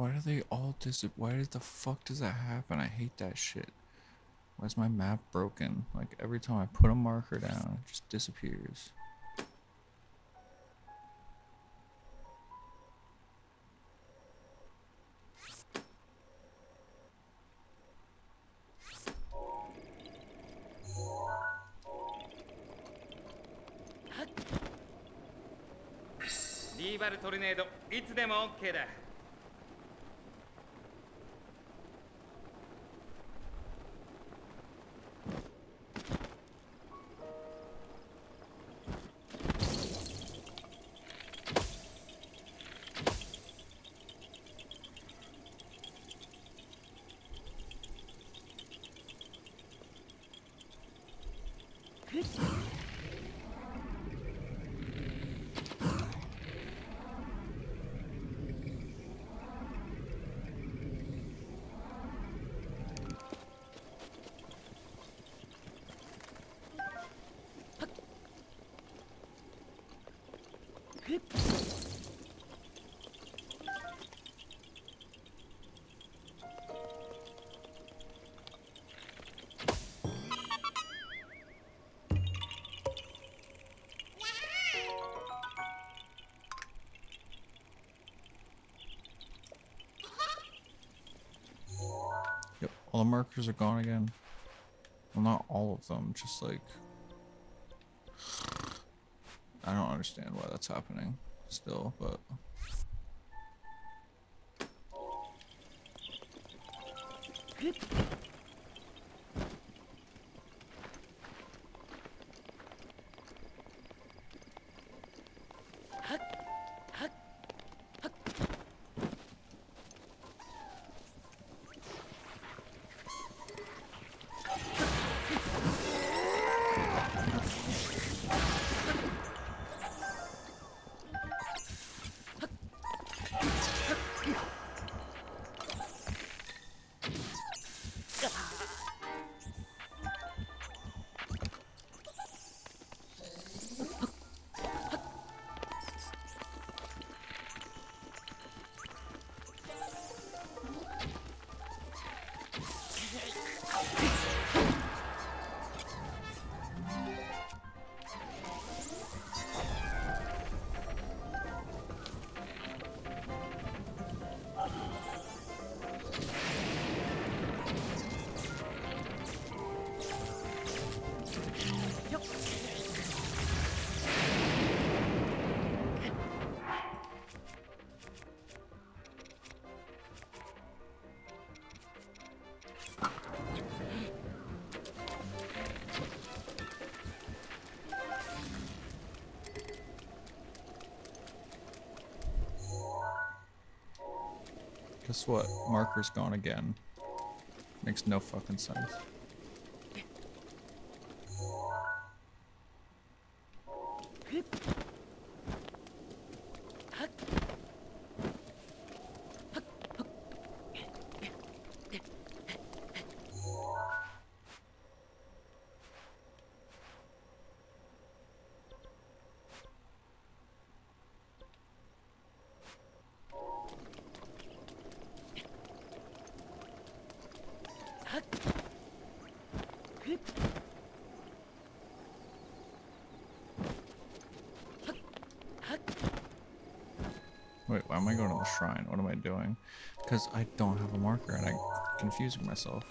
Why do they all dis? Why the fuck does that happen? I hate that shit. Why is my map broken? Like every time I put a marker down, it just disappears.「リーバルトルネードいつでも OK だ- the markers are gone again. Well, not all of them, just like. I don't understand why that's happening still, but. What? Marker's gone again. Makes no fucking sense. Shrine? What am I doing? Because I don't have a marker and I'm confusing myself.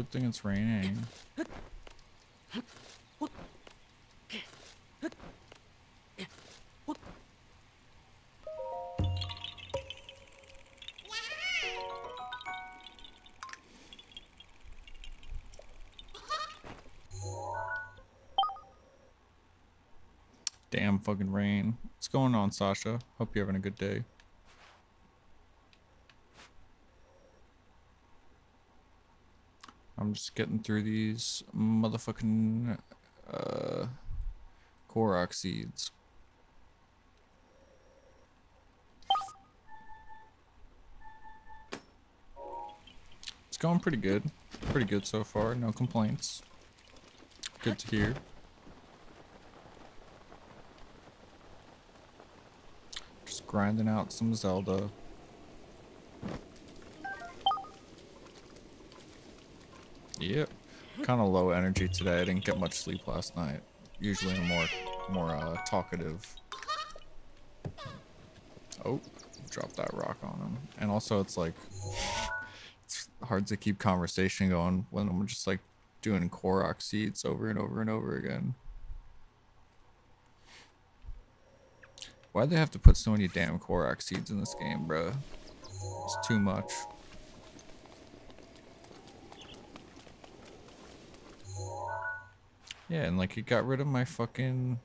Good thing it's raining. Damn fucking rain. What's going on, Sasha? Hope you're having a good day. I'm just getting through these motherfucking uh Korok seeds. It's going pretty good. Pretty good so far, no complaints. Good to hear. Just grinding out some Zelda. Kind of low energy today. I didn't get much sleep last night. Usually I'm more more uh, talkative. Oh, drop that rock on him. And also it's like it's hard to keep conversation going when I'm just like doing Korok seeds over and over and over again. Why'd they have to put so many damn Korok seeds in this game, bruh? It's too much. Yeah, and like it got rid of my fucking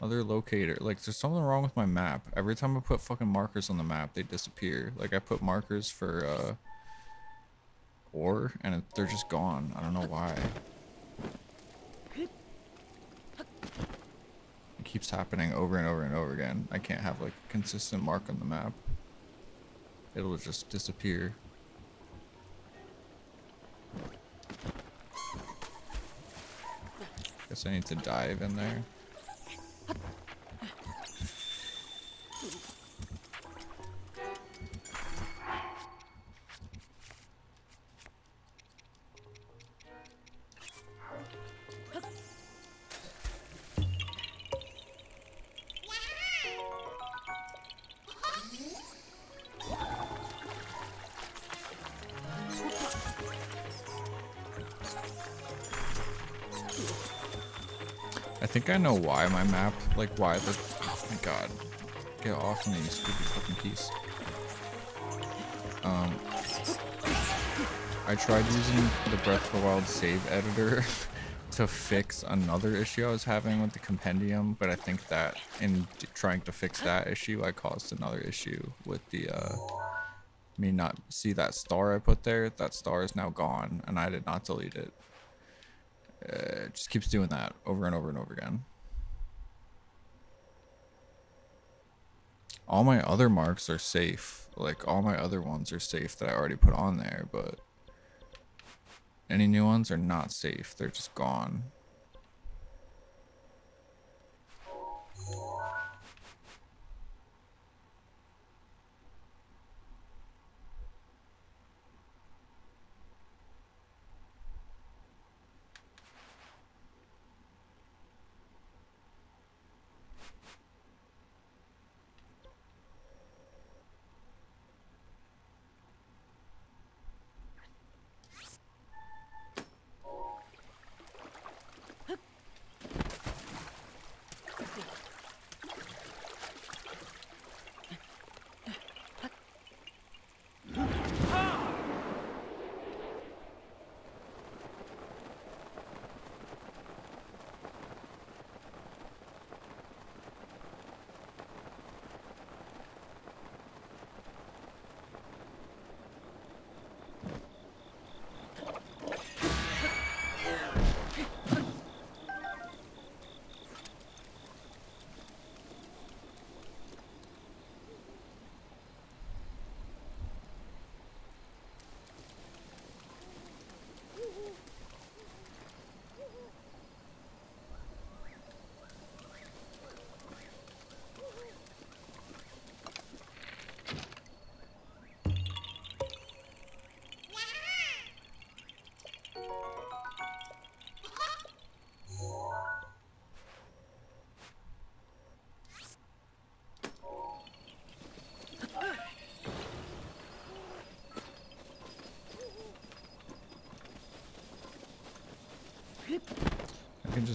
other locator. Like there's something wrong with my map. Every time I put fucking markers on the map, they disappear. Like I put markers for uh ore and it, they're just gone. I don't know why. It keeps happening over and over and over again. I can't have like a consistent mark on the map. It'll just disappear. Guess I need to dive in there. Why my map, like why the, oh my god. Get off me, you stupid fucking piece. Um, I tried using the Breath of the Wild save editor [laughs] to fix another issue I was having with the compendium, but I think that in trying to fix that issue, I caused another issue with the, uh, me not see that star I put there. That star is now gone, and I did not delete it. Uh, it just keeps doing that over and over and over again. All my other marks are safe. Like all my other ones are safe that I already put on there, but any new ones are not safe. They're just gone.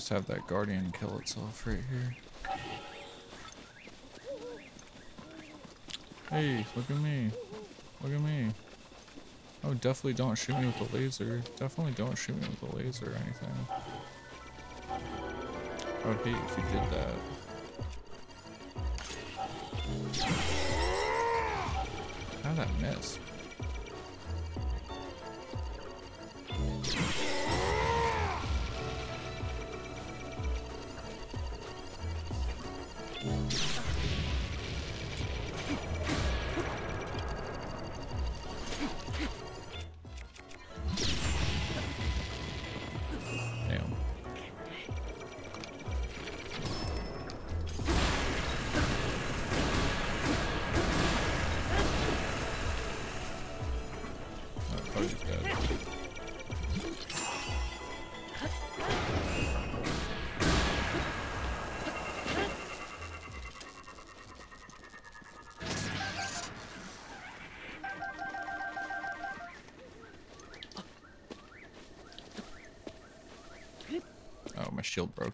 Just have that guardian kill itself right here. Hey, look at me. Look at me. Oh, definitely don't shoot me with a laser. Definitely don't shoot me with a laser or anything. I would hate if you did that. How'd that miss?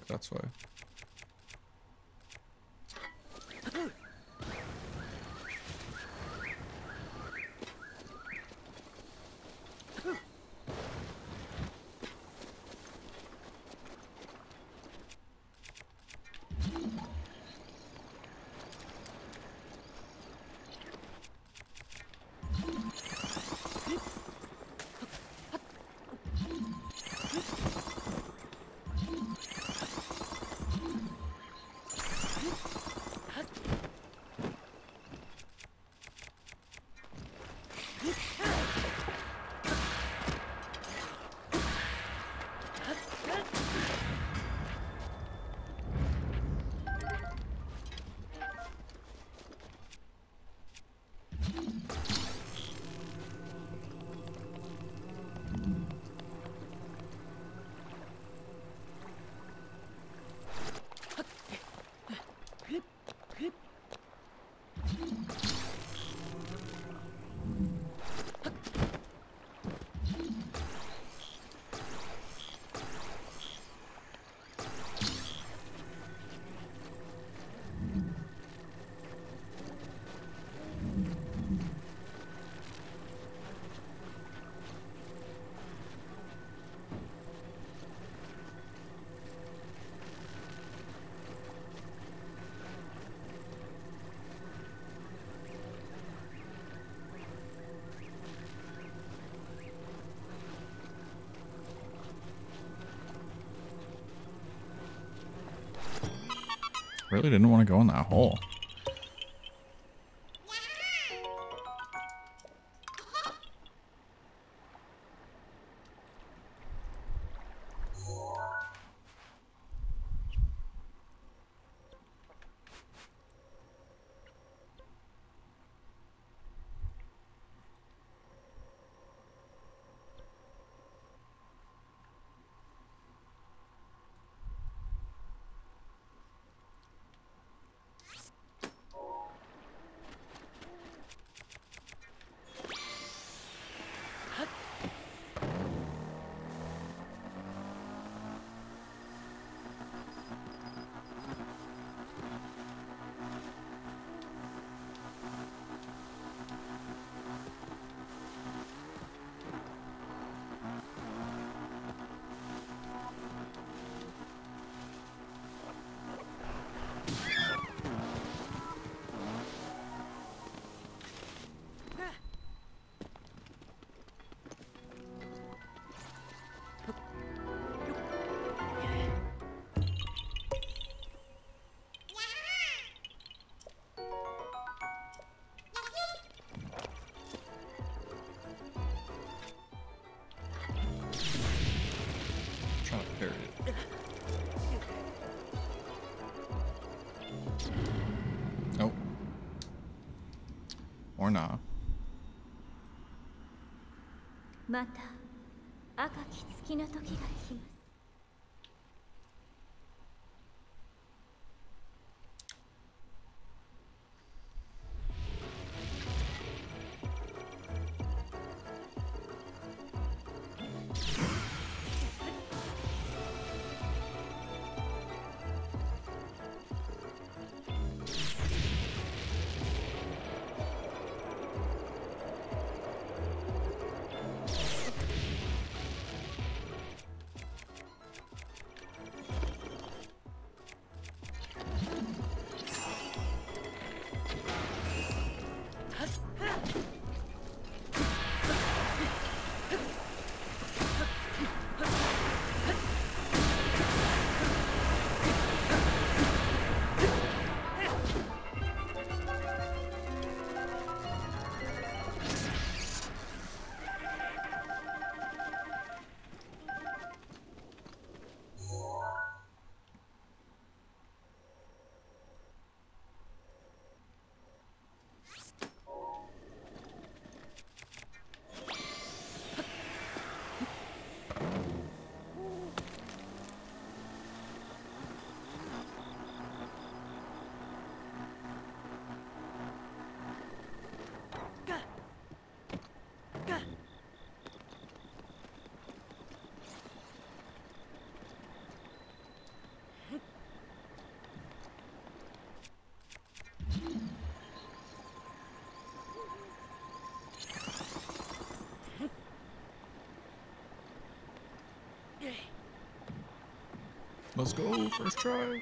That's why. Really didn't want to go in that hole. また赤き月の時が Let's go, first try.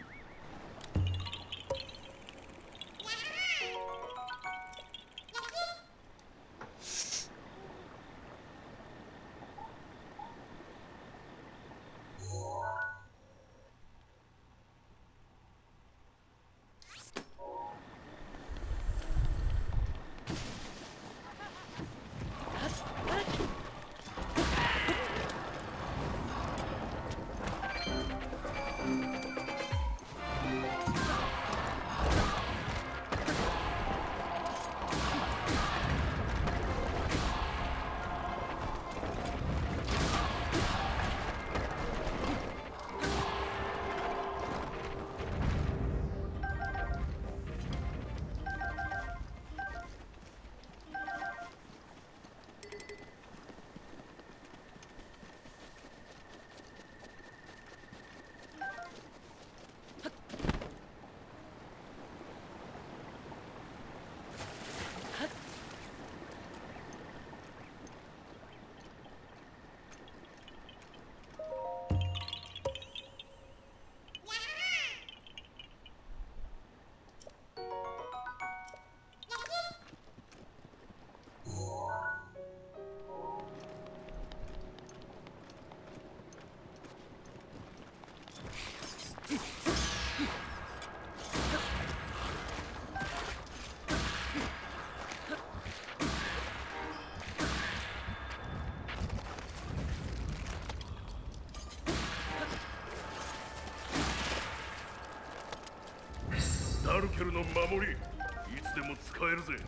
ルケルの守りいつでも使えるぜ。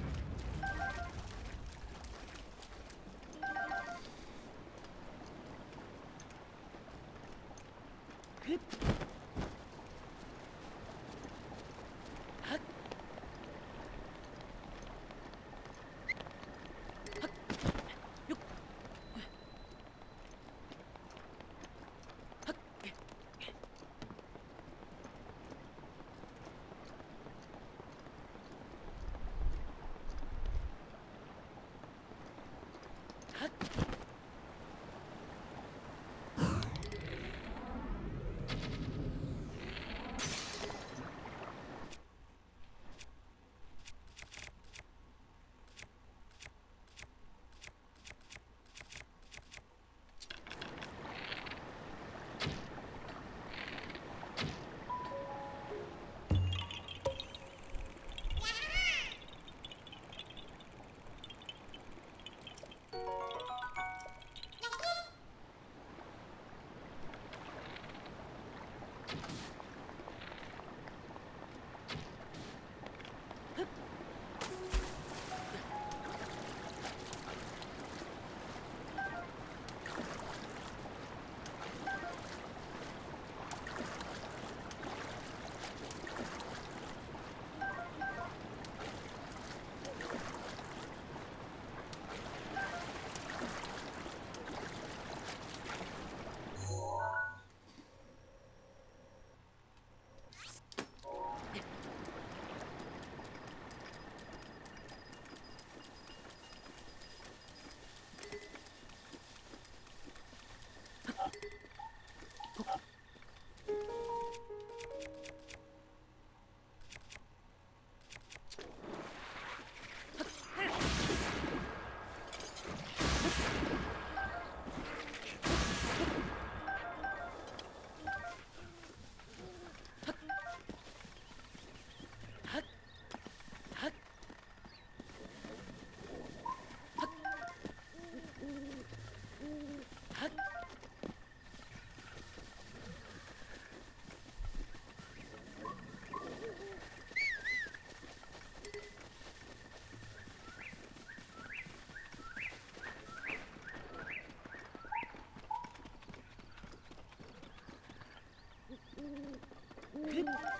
Good.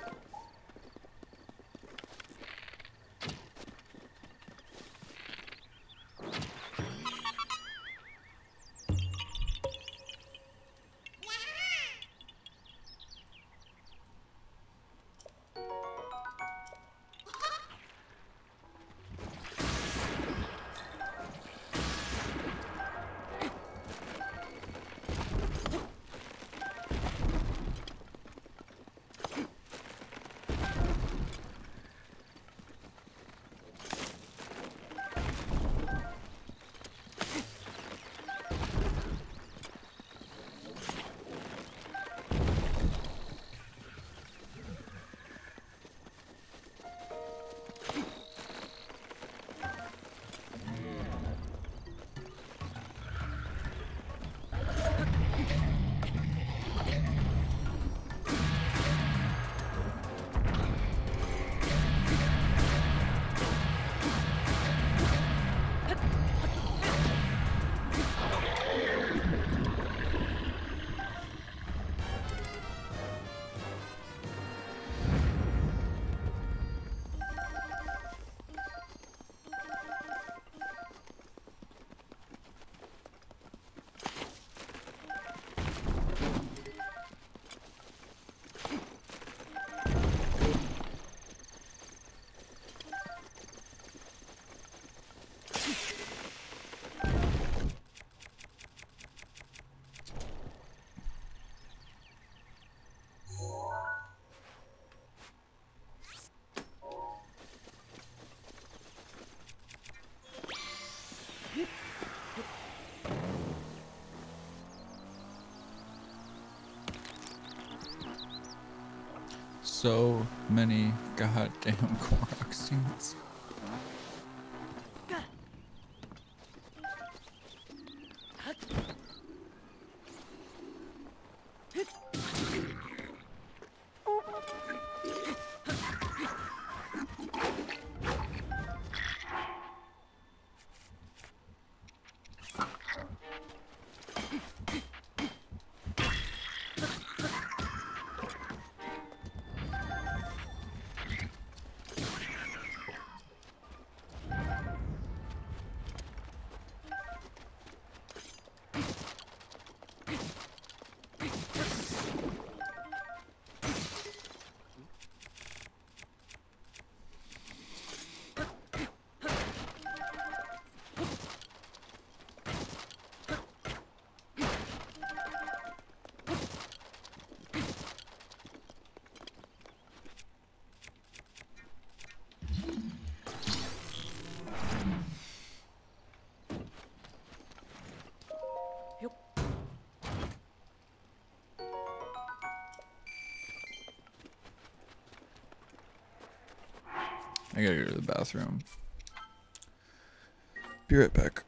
So many goddamn [laughs] Korok. Bathroom. Be right back.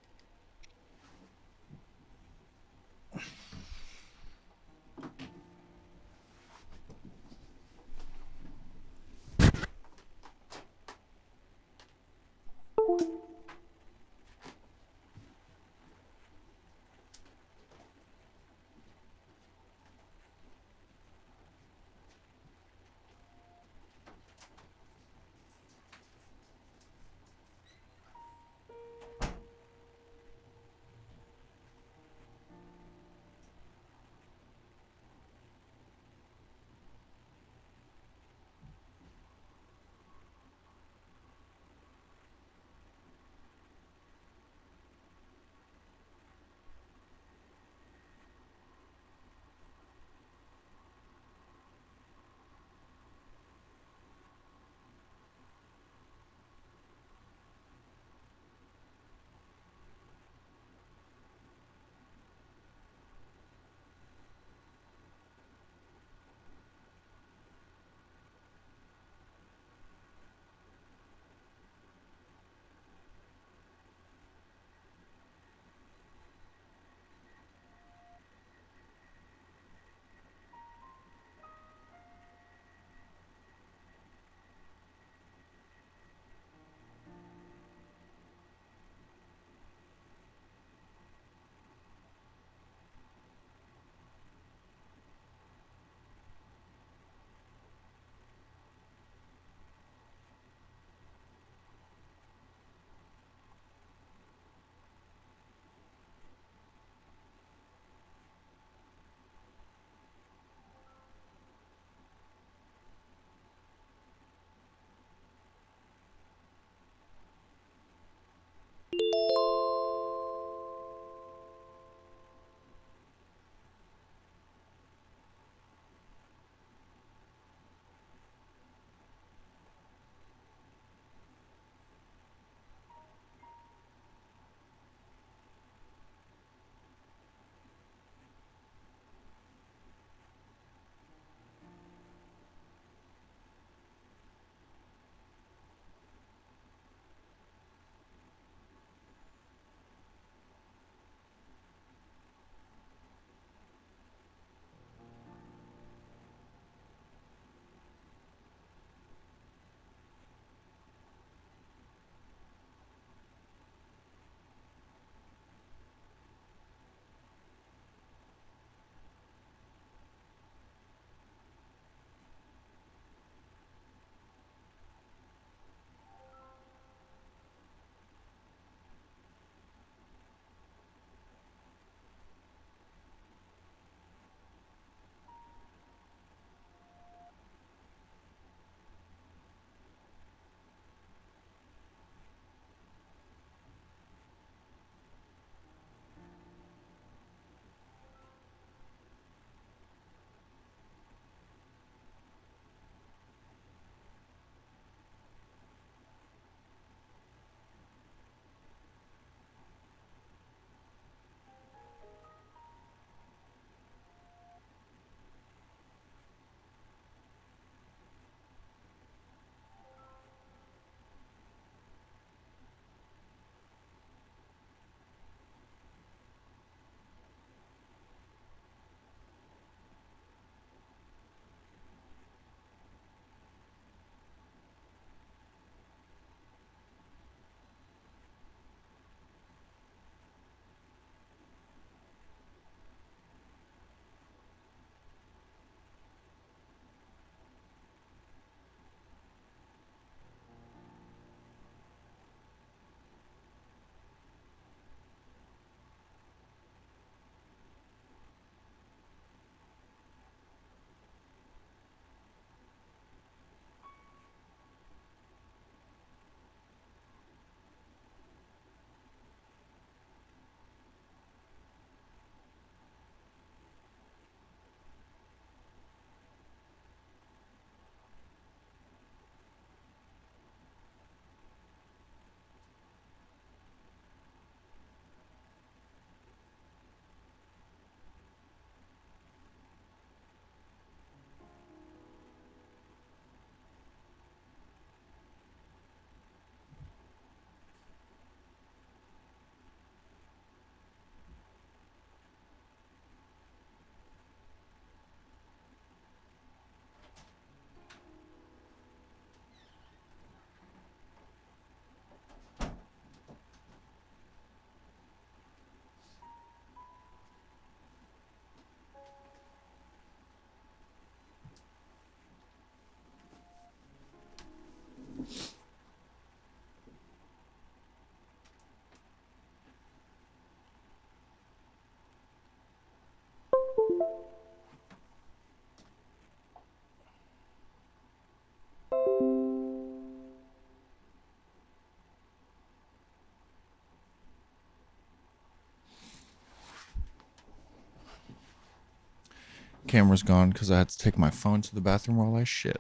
Camera's gone because I had to take my phone to the bathroom while I shit.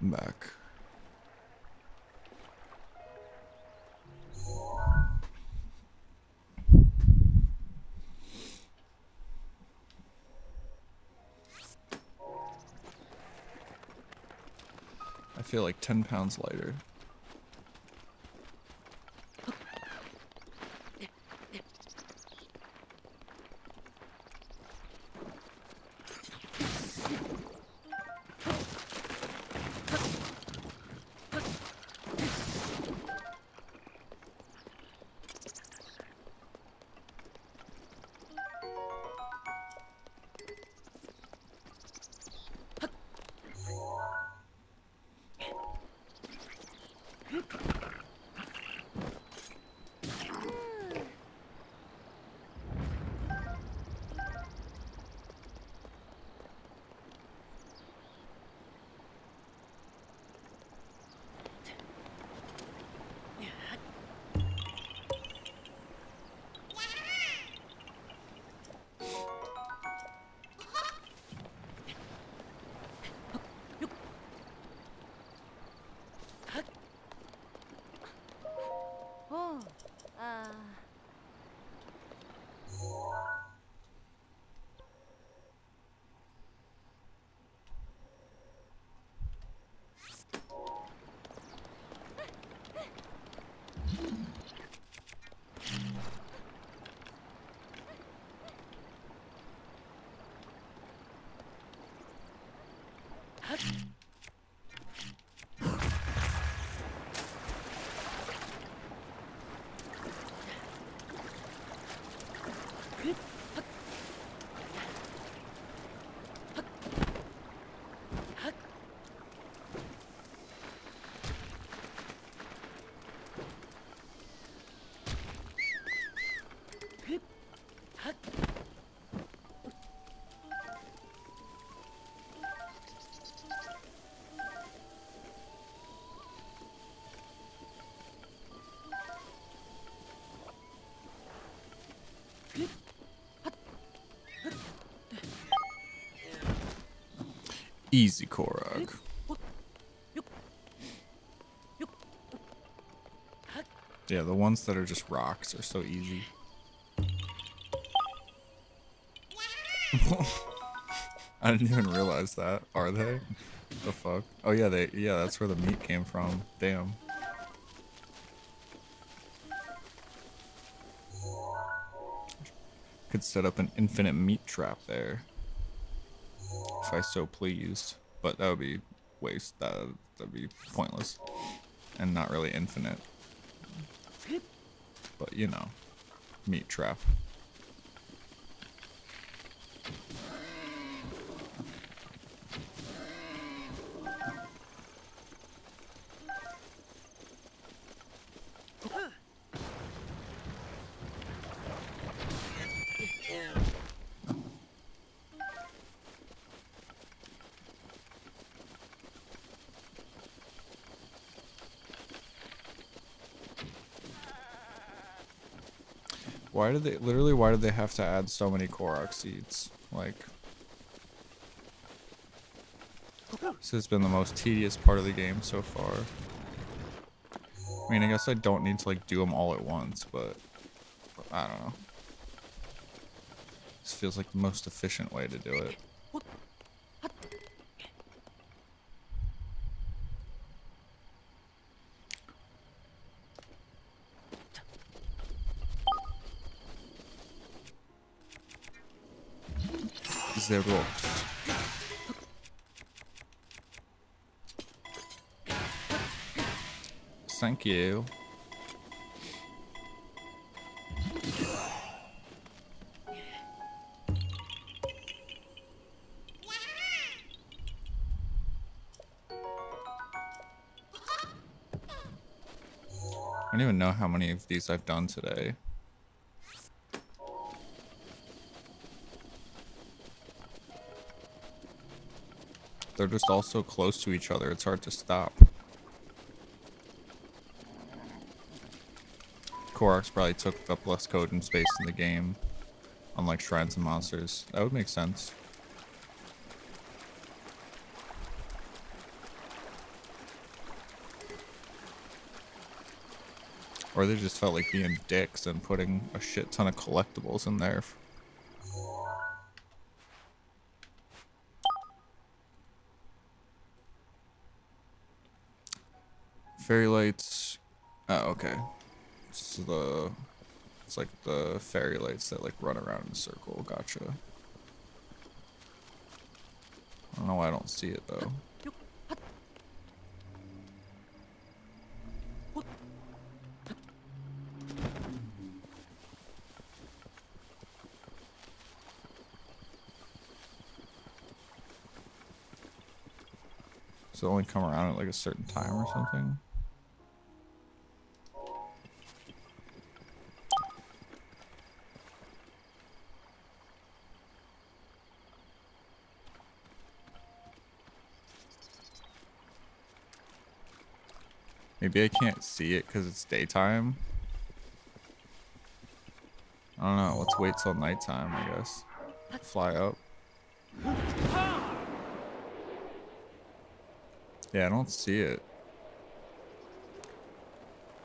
I'm back. I feel like 10 pounds lighter. Easy, Korok. Yeah, the ones that are just rocks are so easy. [laughs] I didn't even realize that. Are they? The fuck? Oh yeah, they. Yeah, that's where the meat came from. Damn. Could set up an infinite meat trap there, if I so pleased. But that would be waste. That that'd be pointless, and not really infinite. But you know, meat trap. Why did they literally? Why did they have to add so many Korok seeds? Like, this has been the most tedious part of the game so far. I mean, I guess I don't need to like do them all at once, but I don't know. This feels like the most efficient way to do it. The rocks. Thank you. I don't even know how many of these I've done today. They're just all so close to each other, it's hard to stop. Koroks probably took up less code and space in the game, unlike Shrines and Monsters. That would make sense. Or they just felt like being dicks and putting a shit ton of collectibles in there okay. It's the. It's like the fairy lights that like run around in a circle. Gotcha. I don't know why I don't see it though. It only come around at like a certain time or something? Maybe I can't see it because it's daytime. I don't know. Let's wait till nighttime, I guess. Fly up. Yeah, I don't see it.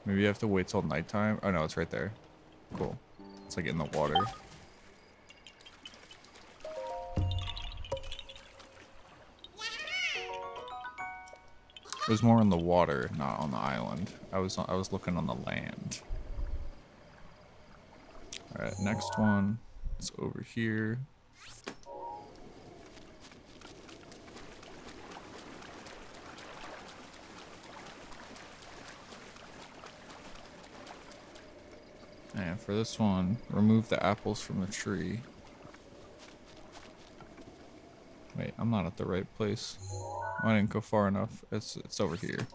Maybe you have to wait till nighttime. Oh no, it's right there. Cool. It's like in the water. It was more in the water, not on the island. I was I was looking on the land. All right, next one. It's over here. And for this one, remove the apples from the tree. Wait, I'm not at the right place. I didn't go far enough. It's it's over here.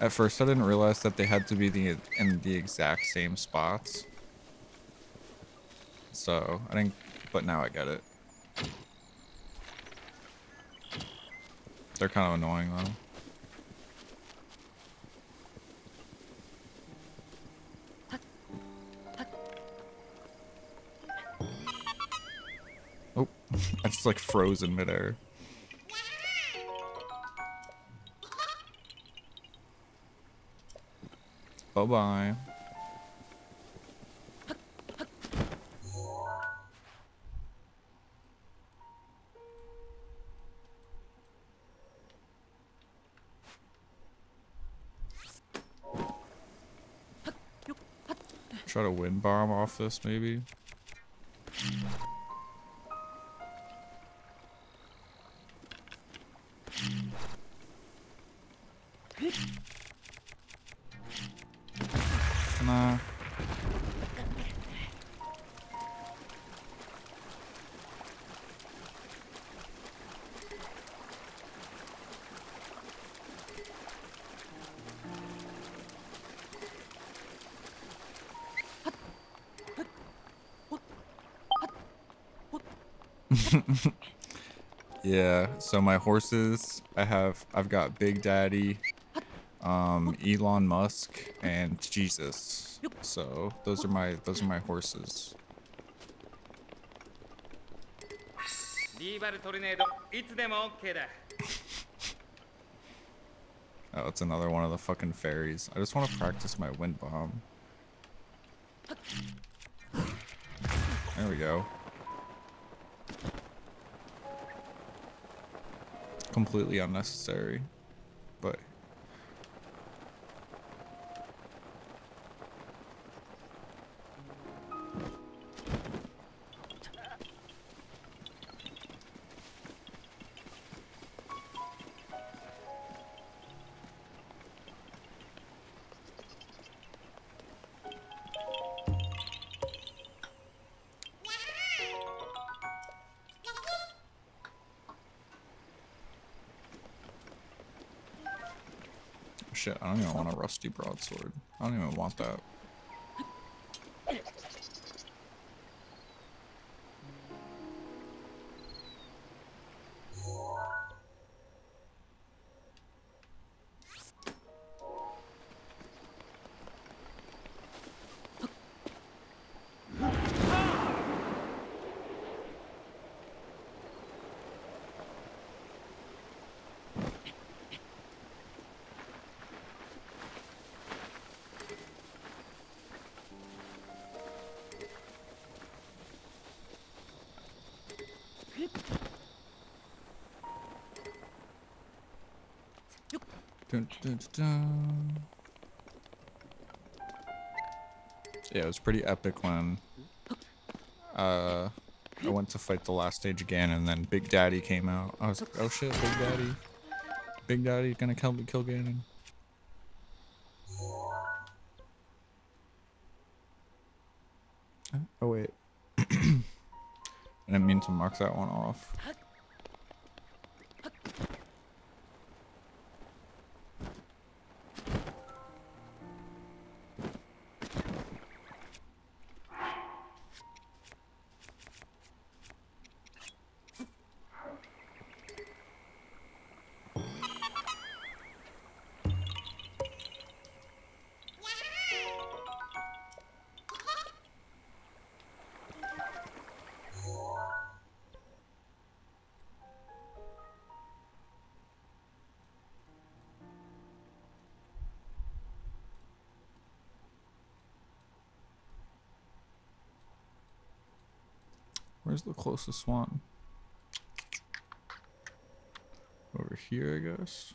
At first, I didn't realize that they had to be the in the exact same spots. So I didn't, but now I get it. They're kind of annoying though. Like frozen midair. Bye bye. Try to wind bomb off this, maybe. [laughs] yeah, so my horses, I have, I've got Big Daddy, um, Elon Musk, and Jesus. So those are my, those are my horses. [laughs] Oh, it's another one of the fucking fairies. I just want to practice my wind bomb. There we go. Completely unnecessary, but rusty broadsword. I don't even want that. Yeah, it was pretty epic when uh, I went to fight the last stage again, and then Big Daddy came out. I was like, oh shit, Big Daddy. Big Daddy gonna me kill Ganon. Oh wait. [coughs] I didn't mean to mark that one off. Closest one? Over here, I guess.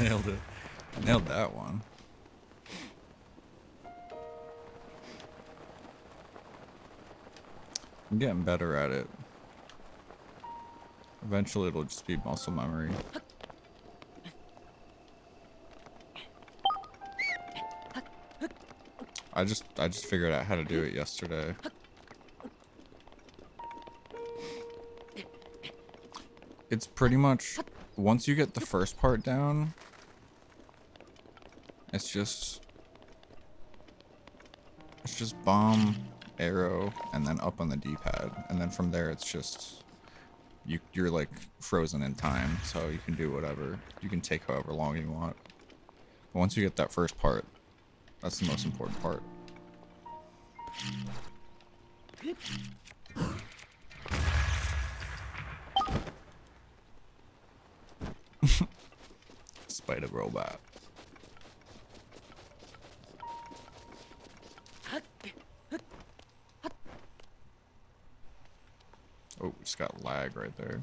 Nailed it. Nailed that one. I'm getting better at it. Eventually it'll just be muscle memory. I just I just figured out how to do it yesterday. It's pretty much once you get the first part down, it's just it's just bomb, arrow, and then up on the D-pad, and then from there it's just you you're like frozen in time, so you can do whatever. You can take however long you want. But once you get that first part, that's the most important part. [laughs] Spider robot. Oh, just got lag right there.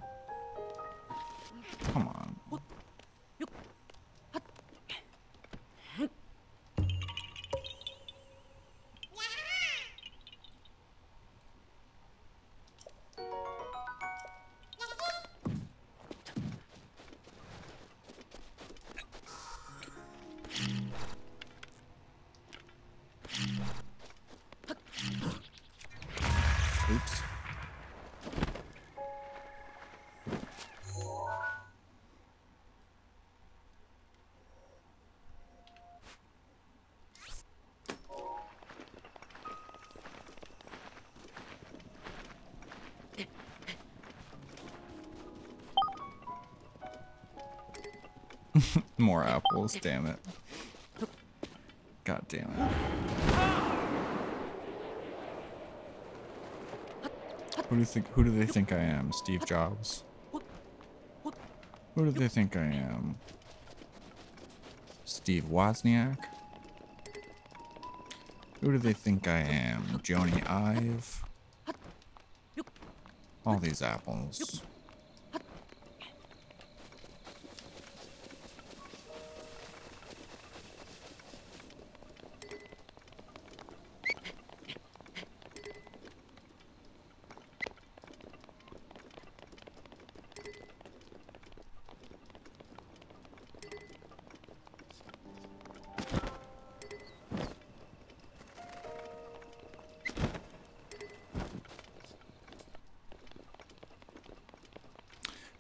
More apples, damn it. God damn it. Who do you think who do they think I am? Steve Jobs? Who do they think I am? Steve Wozniak? Who do they think I am? Jony Ive? All these apples.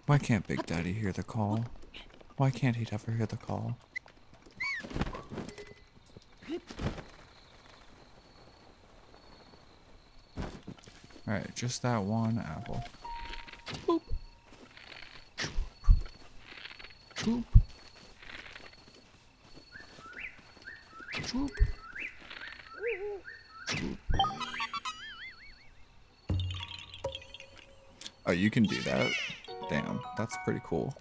Why can't Big Daddy hear the call? Why can't he ever hear the call? Alright, just that one apple. Boop. Choop. Choop. Choop. Oh, you can do that? Damn, that's pretty cool.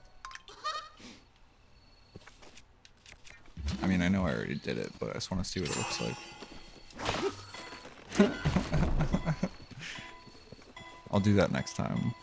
I mean, I know I already did it, but I just want to see what it looks like. [laughs] I'll do that next time.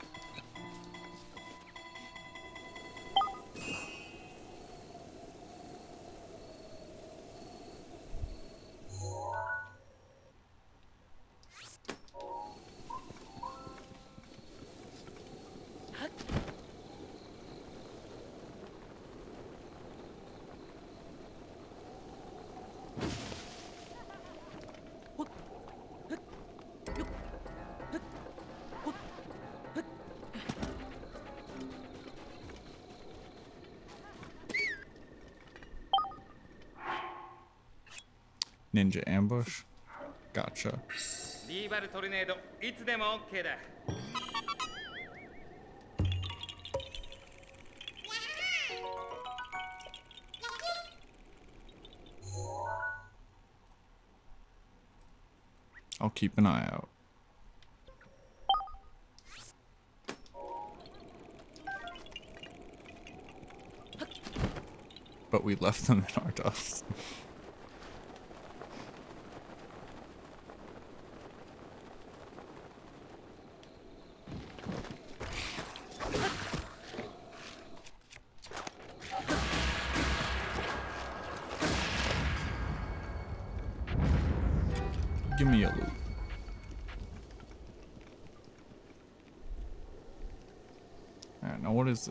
Ninja ambush? Gotcha. I'll keep an eye out. But we left them in our dust. [laughs]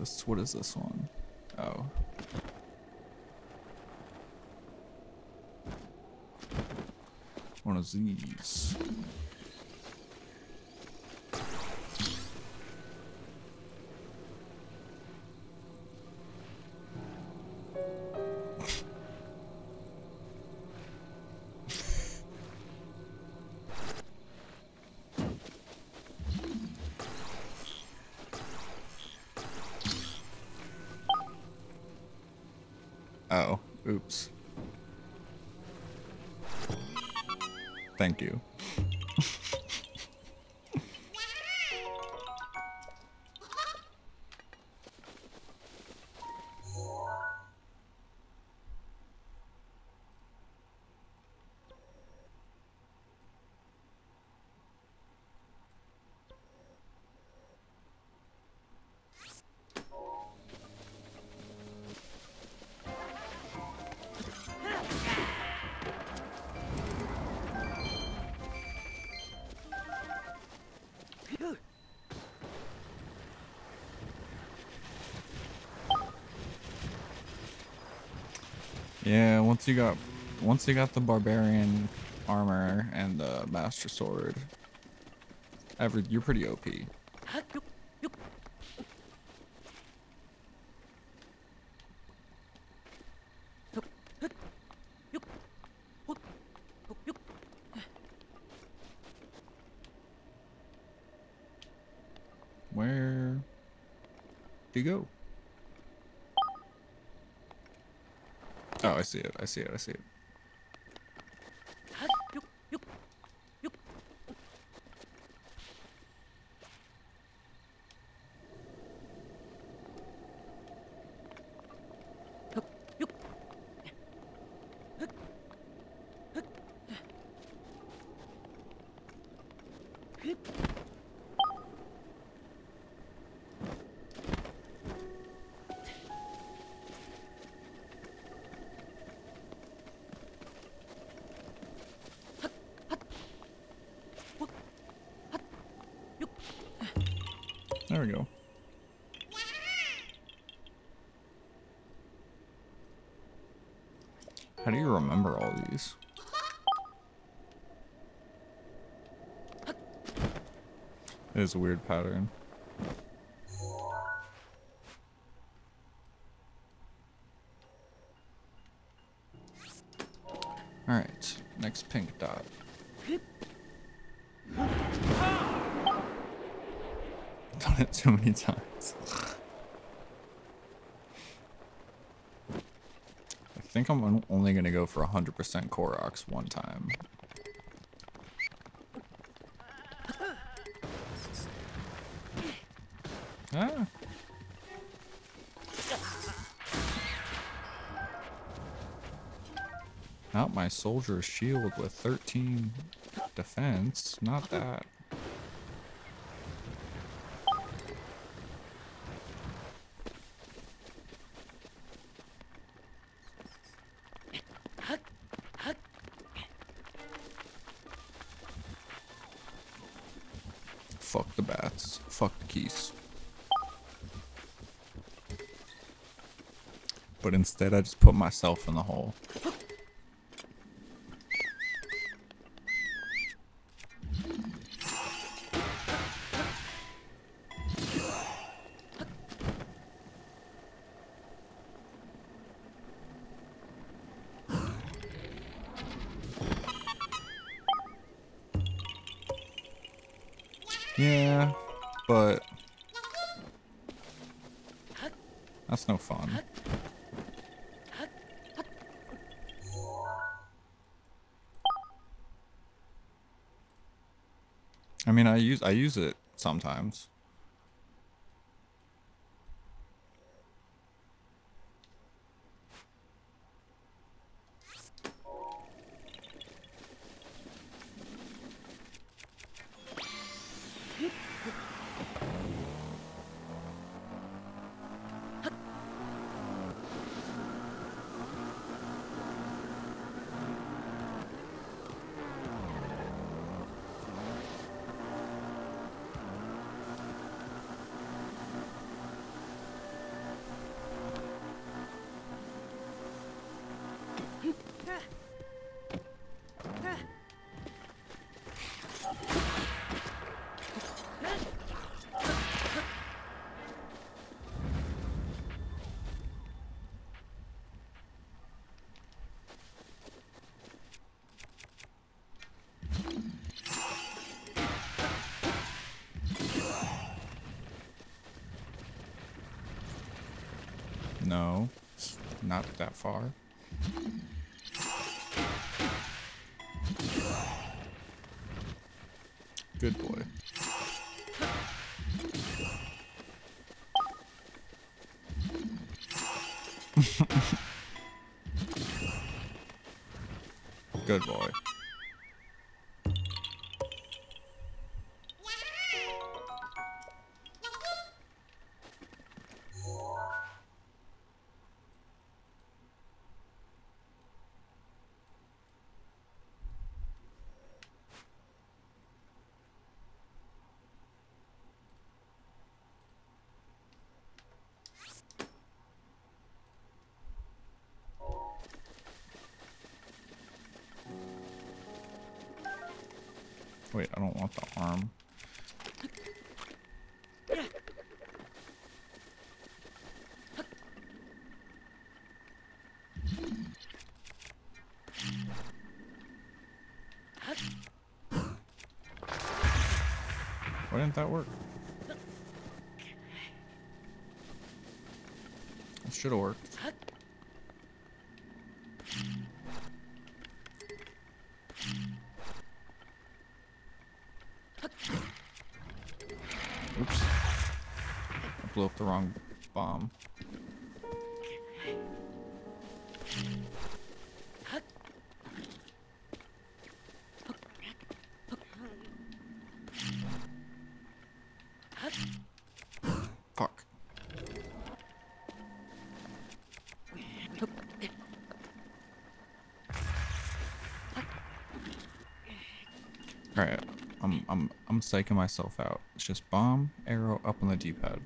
this? What is this one? Oh. One of these. Once you got once you got the barbarian armor and the master sword, every you're pretty OP. Where do you go? Oh, I see it. I see it. I see it. Is a weird pattern. Alright, next pink dot. [laughs] Done it too many times. [laughs] I think I'm only gonna go for 100% Koroks one time. Soldier's shield with 13 defense. Not that. Fuck the bats. Fuck the keys. But instead, I just put myself in the hole. I use it sometimes. No, not that far. Wait, I don't want the arm. Why didn't that work? It should have worked. Blew up the wrong bomb. Fuck. Alright, I'm I'm I'm I'm psyching myself out. It's just bomb, arrow, up on the D-pad.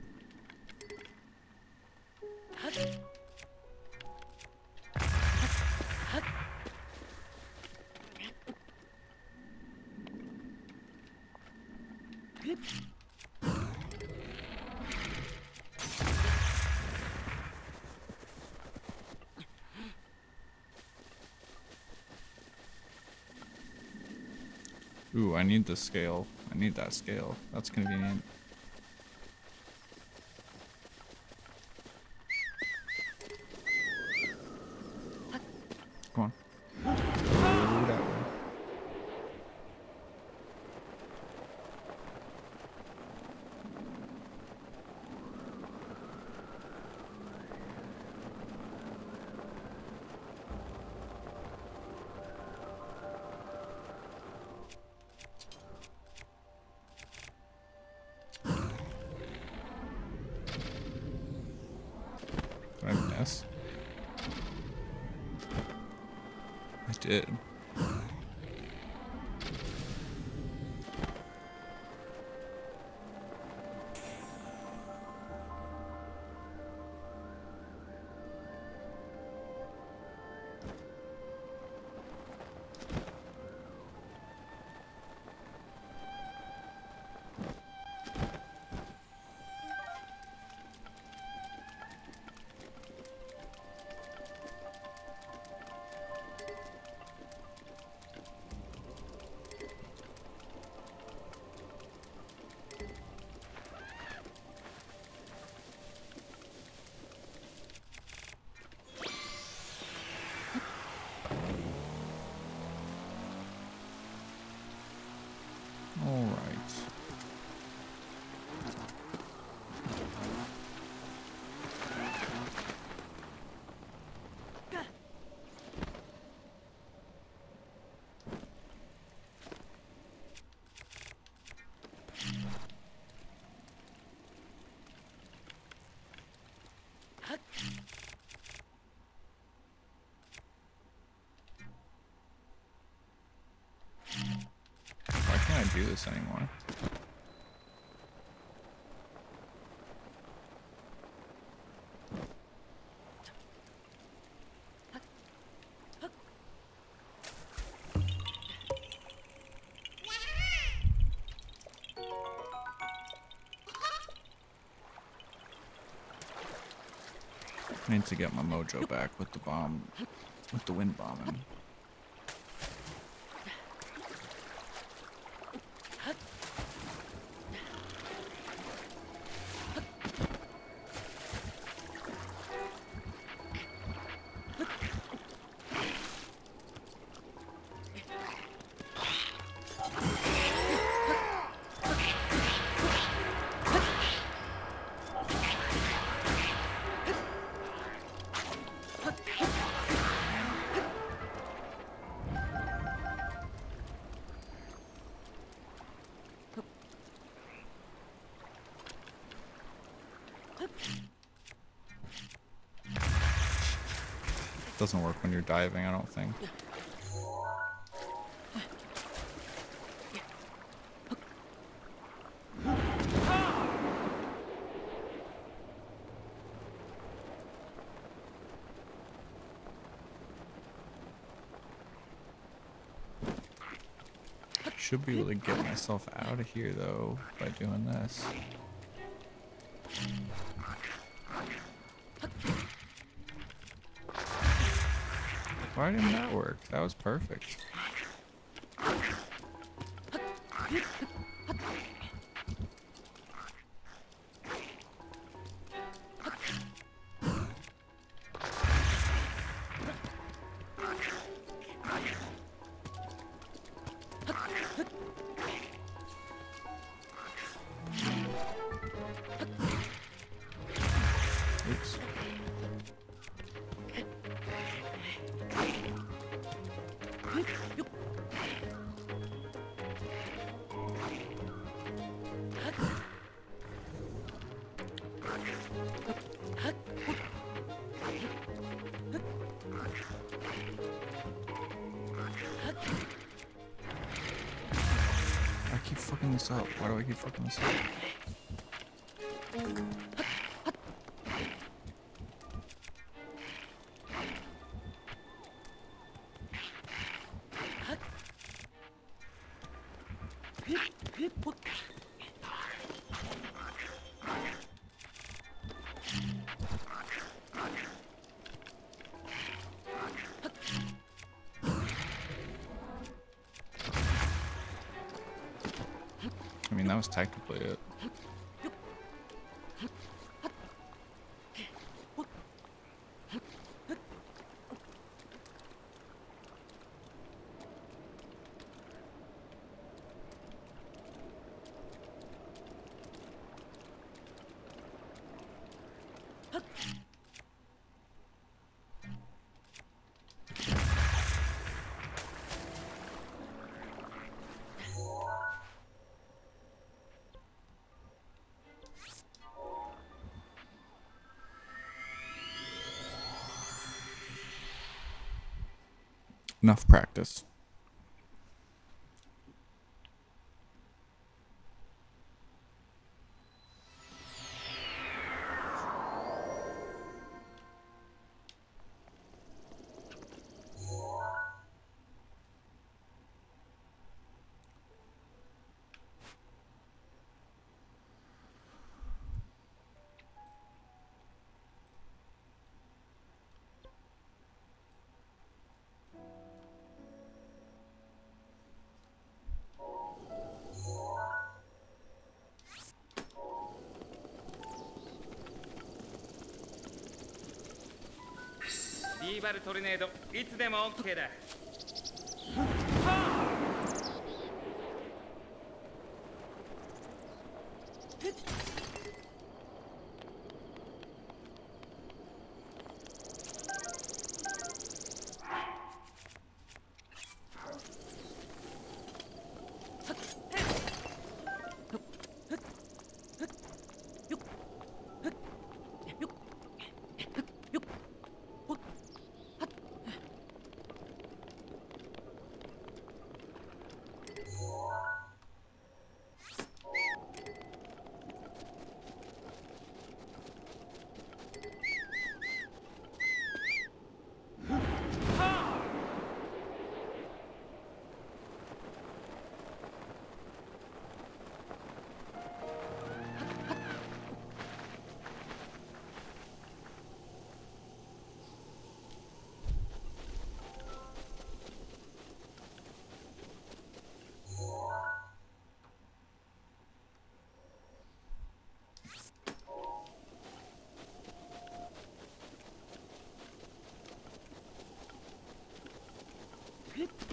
Need the scale. I need that scale. That's convenient. This anymore? I need to get my mojo back with the bomb, with the wind bombing. Doesn't work when you're diving, I don't think. Should be able to get myself out of here though by doing this. Why didn't that work? That was perfect. This up? Why do I keep fucking this up? Enough practice. バルトルネードいつでも OK だ。Good.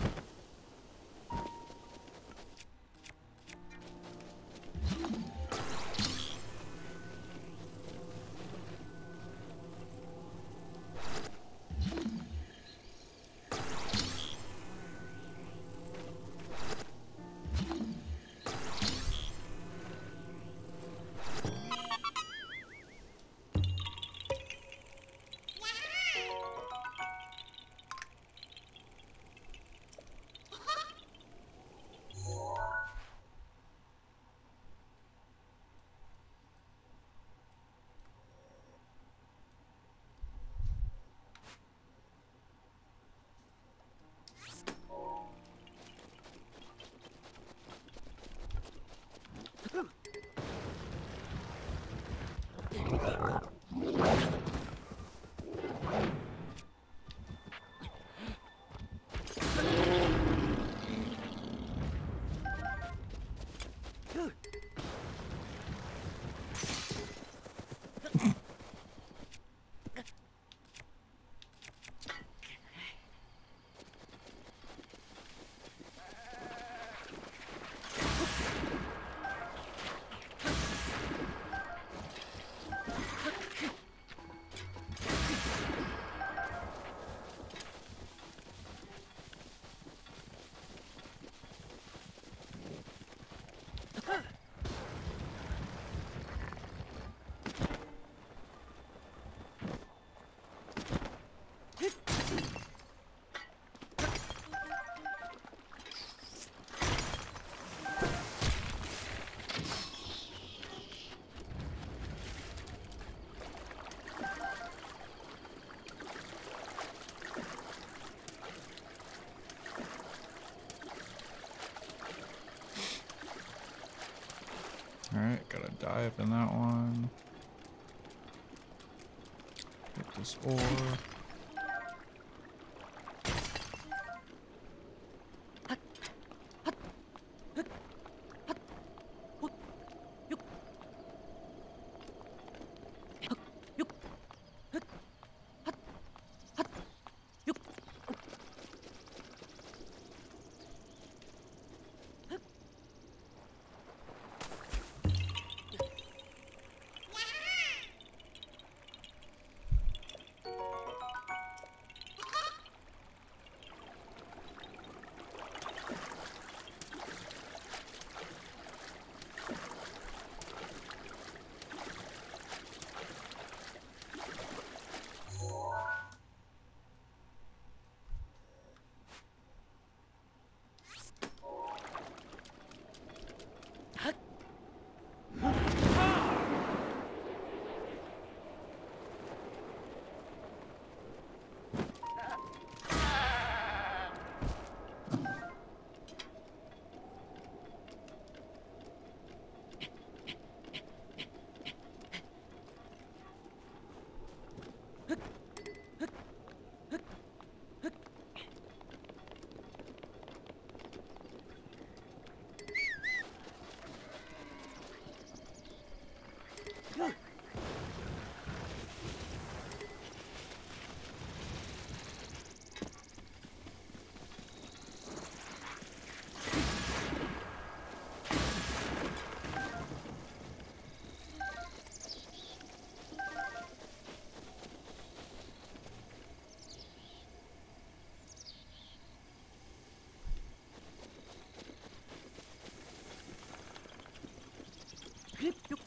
Dive in that one. Get this ore. Dun,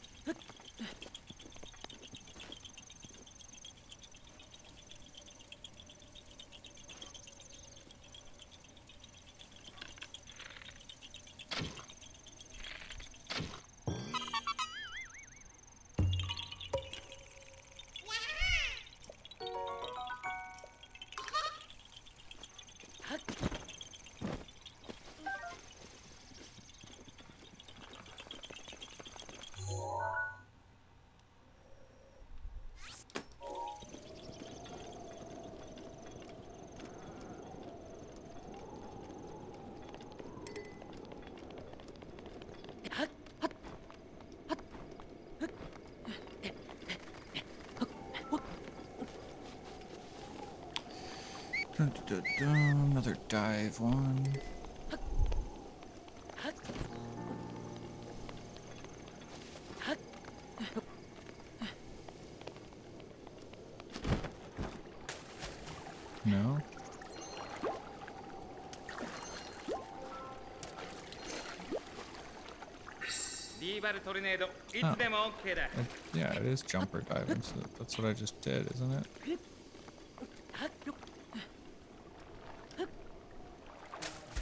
Dun, dun, dun, Another dive one. No? Oh. Yeah, it is jumper diving, so that's what I just did, isn't it?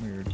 Weird.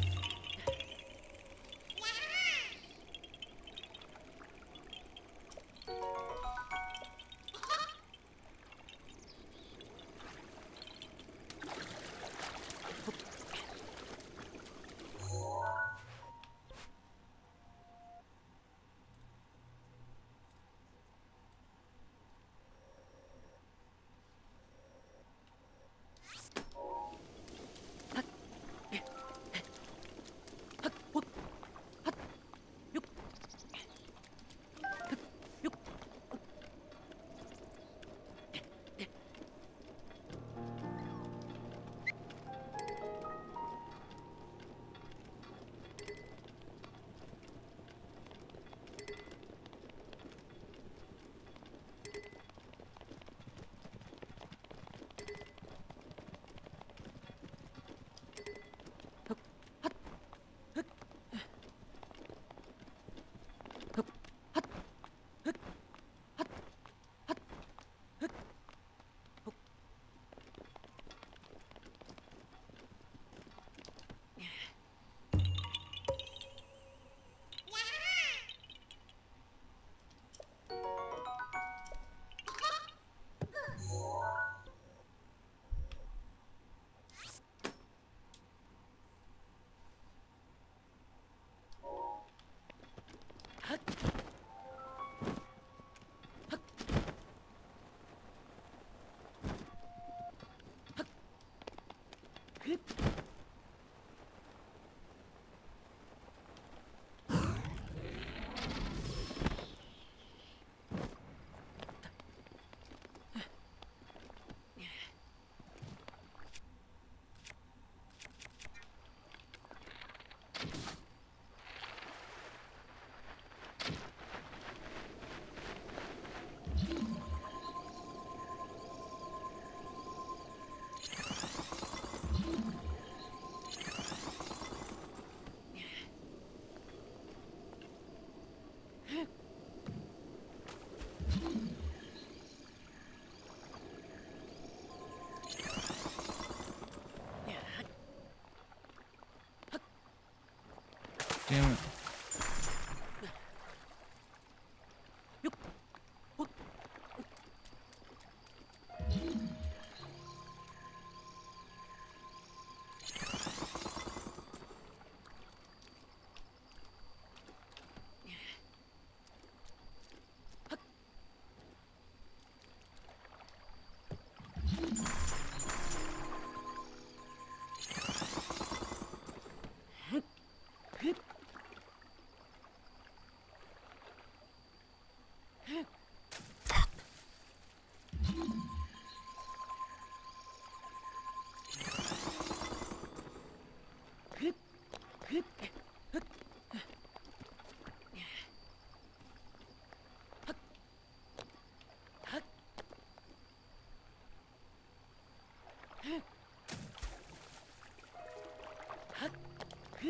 Damn it.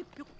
别别。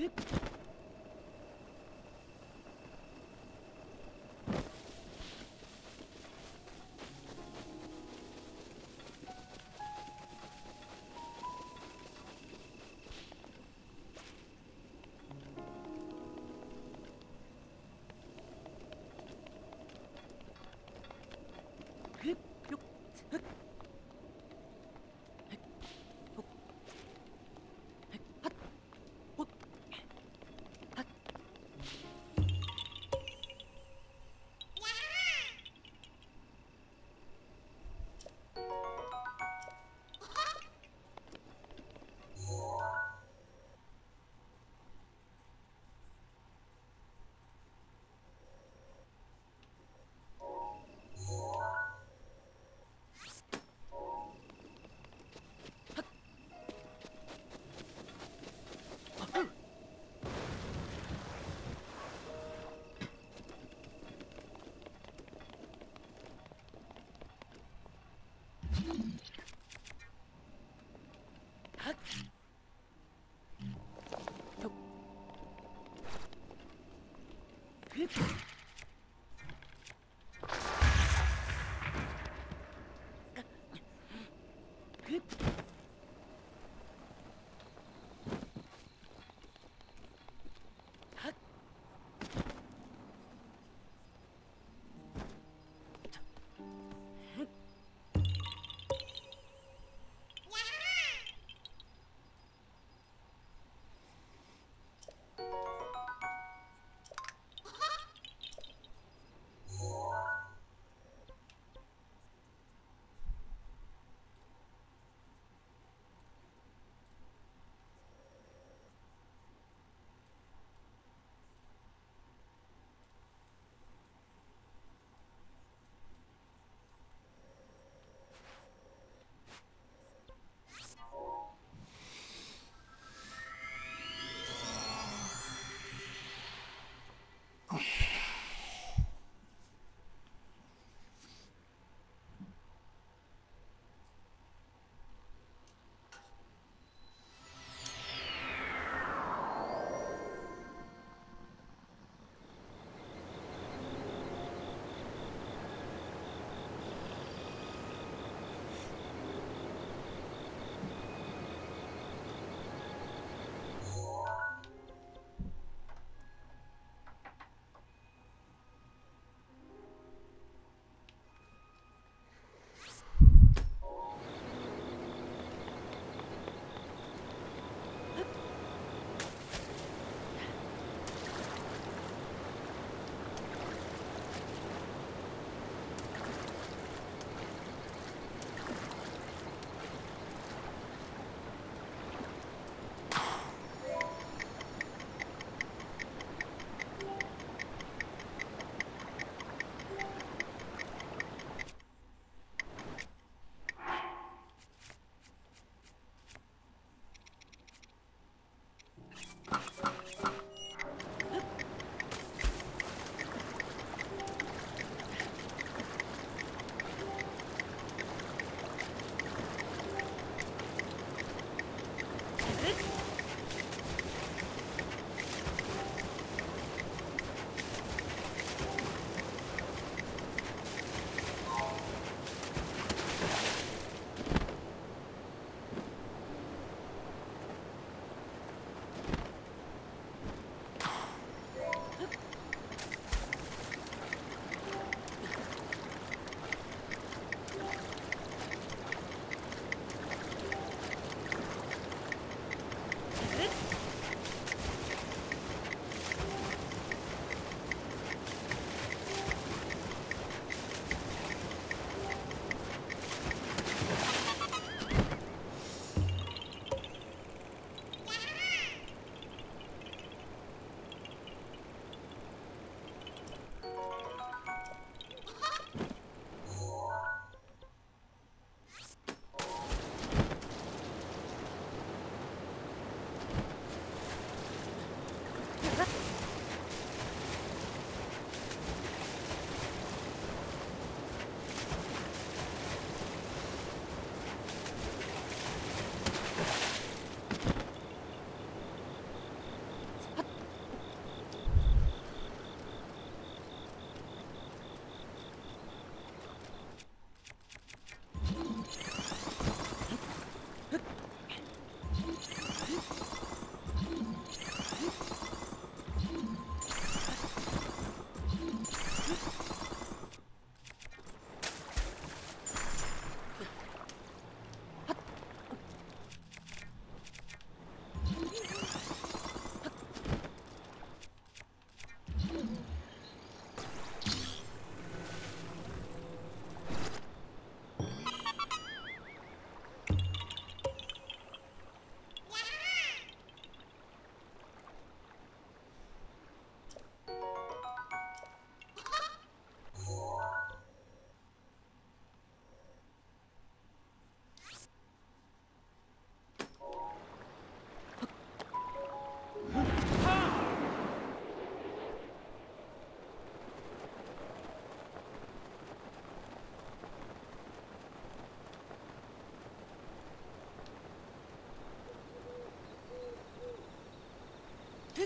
Hip.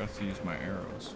Forgot to use my arrows.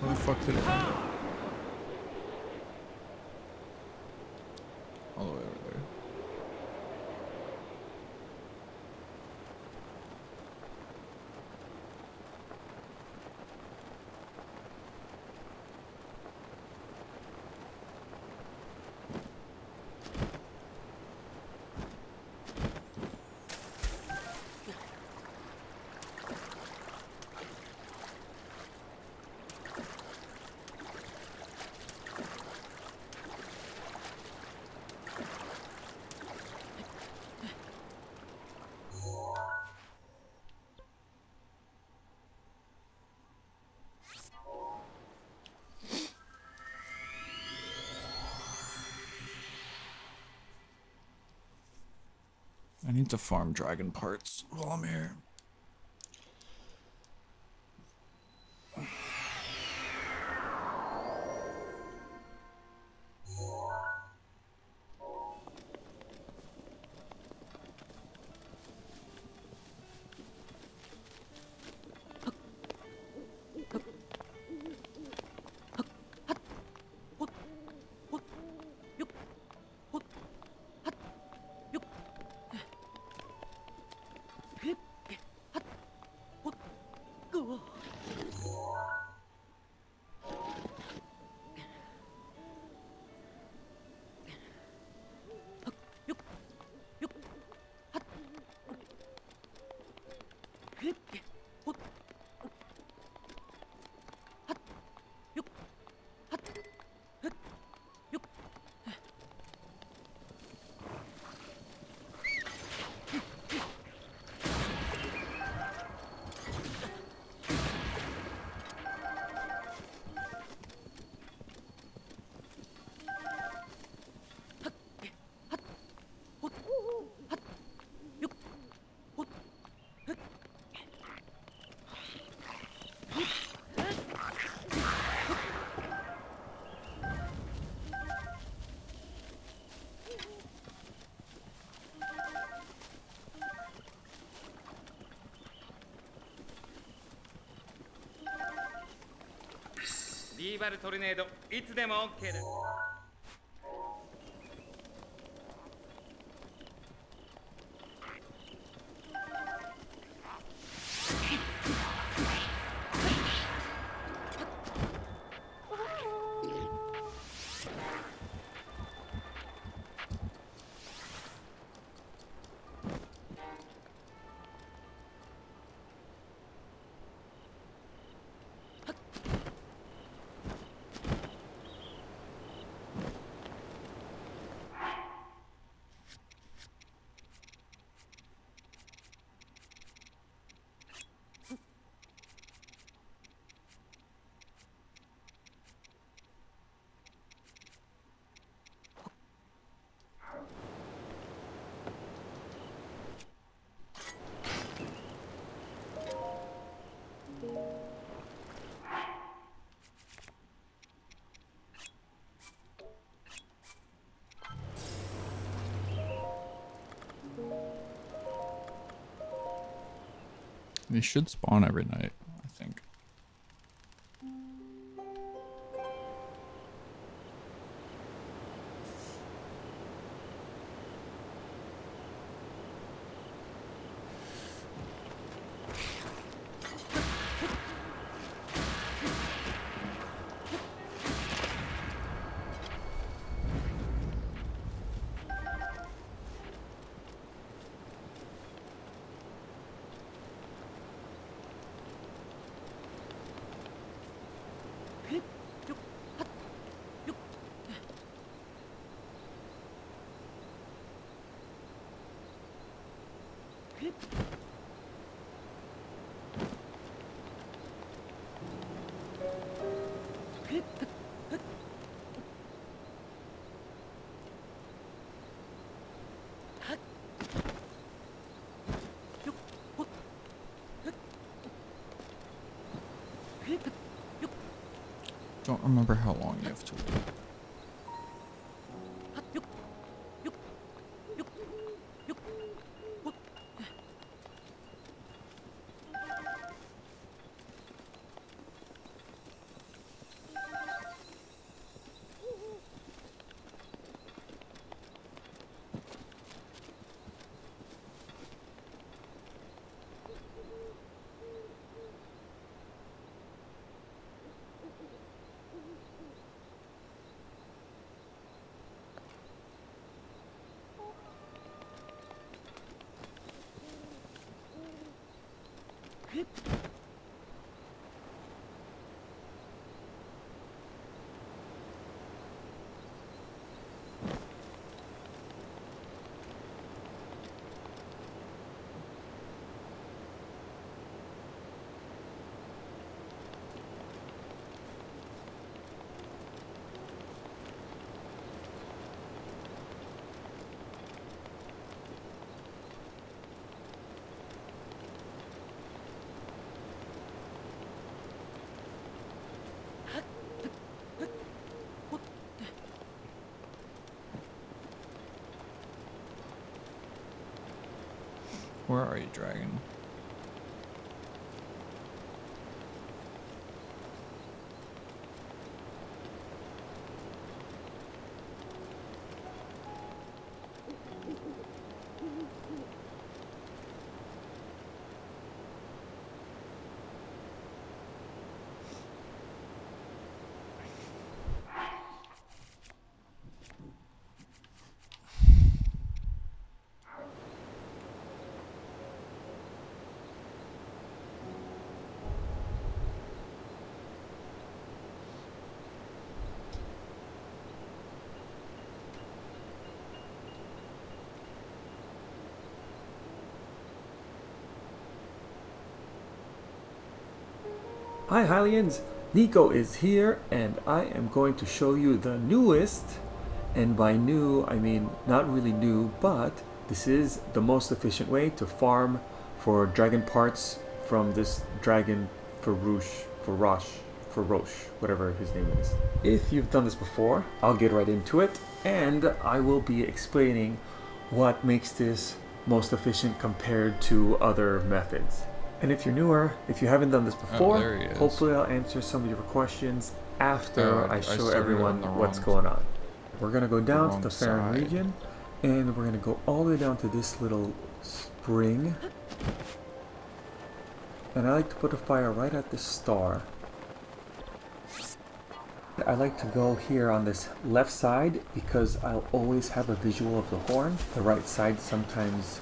The fuck did it need to farm dragon parts while I'm here. バルトルネードいつでも OK だ They should spawn every night, remember how Hip. Where are you, dragon? Hi Hylians, Nico is here and I am going to show you the newest, and by new I mean not really new, but this is the most efficient way to farm for dragon parts from this dragon Farouche, Farosh, Faroche, whatever his name is. If you've done this before, I'll get right into it and I will be explaining what makes this most efficient compared to other methods. And if you're newer, if you haven't done this before, Oh, hopefully I'll answer some of your questions after Oh, I I show started everyone what's going on. We're gonna go down to the Faron region, and we're gonna go all the way down to this little spring. And I like to put a fire right at the star. I like to go here on this left side because I'll always have a visual of the horn. The right side sometimes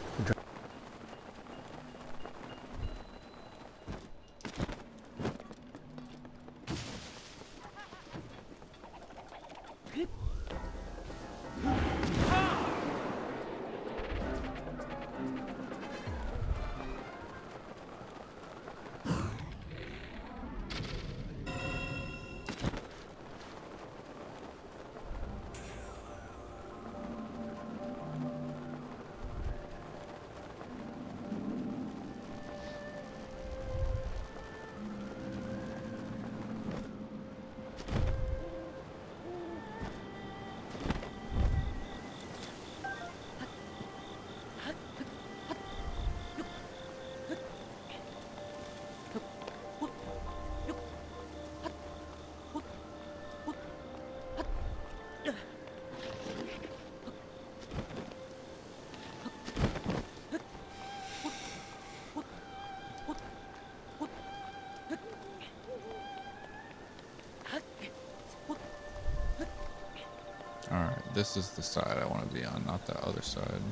side I want to be on, not the other side.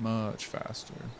Much faster.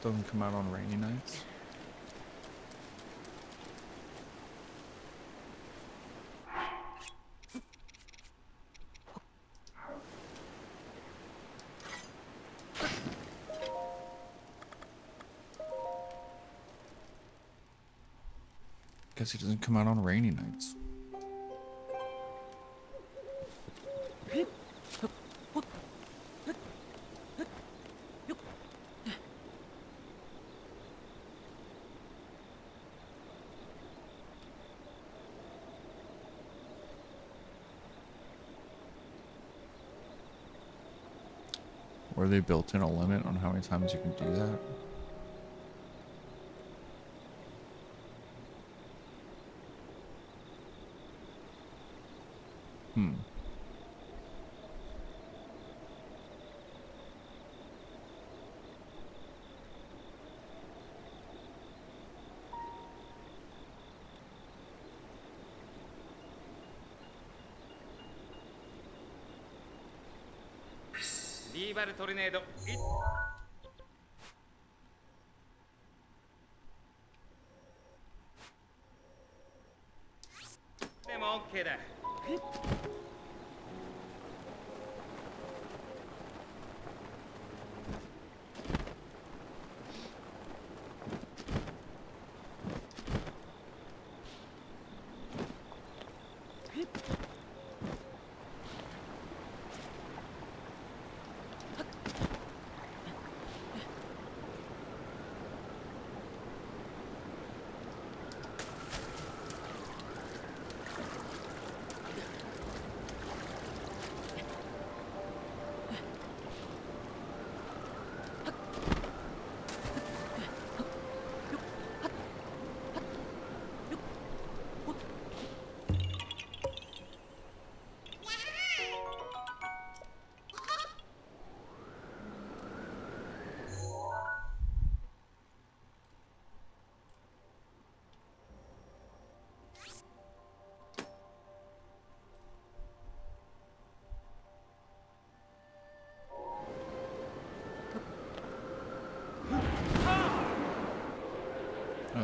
Doesn't come out on rainy nights. Guess he doesn't come out on rainy nights. They built in a limit on how many times you can do that? Hmm. リ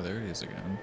there he is again.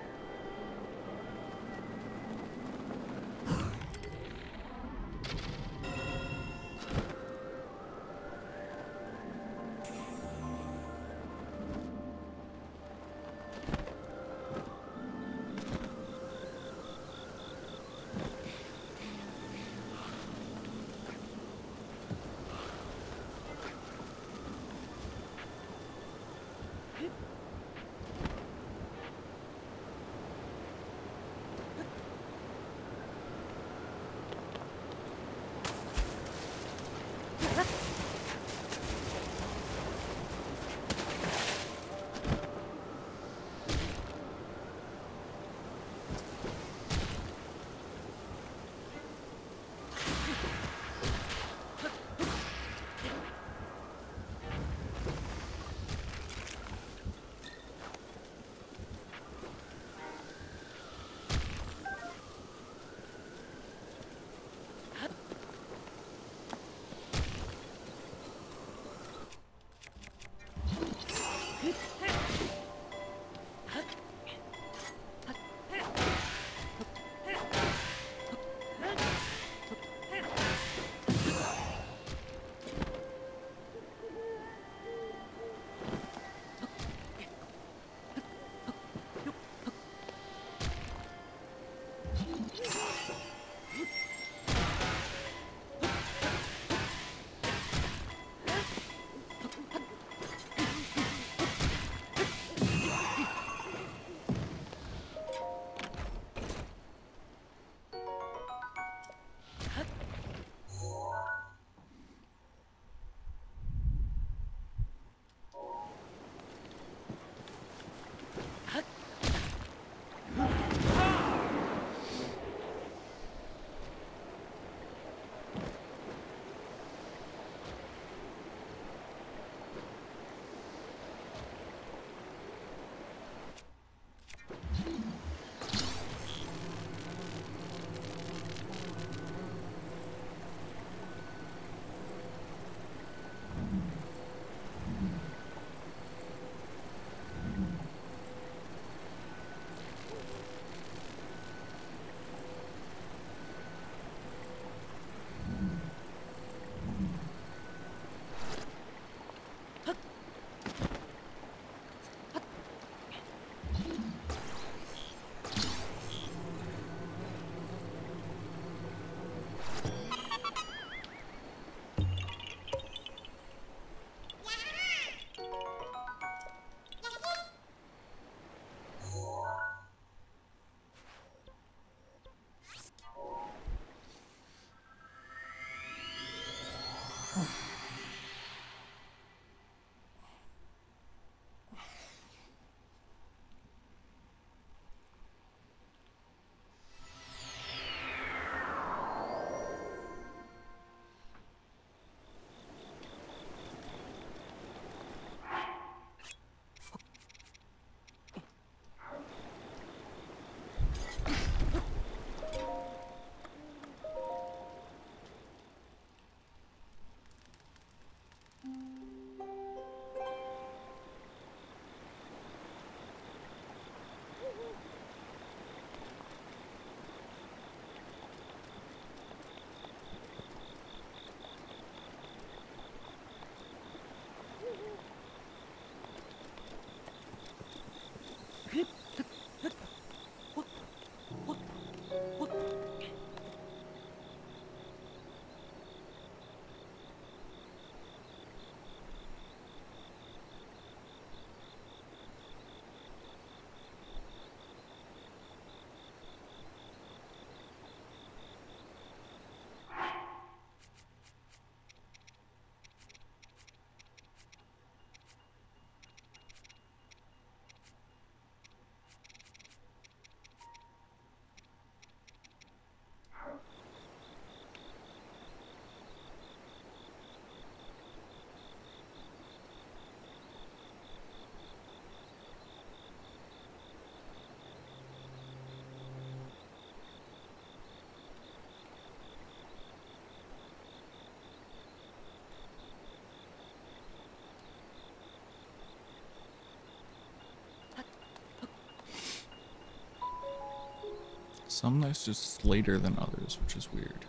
Some nights just later than others, which is weird.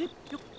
clip, clip.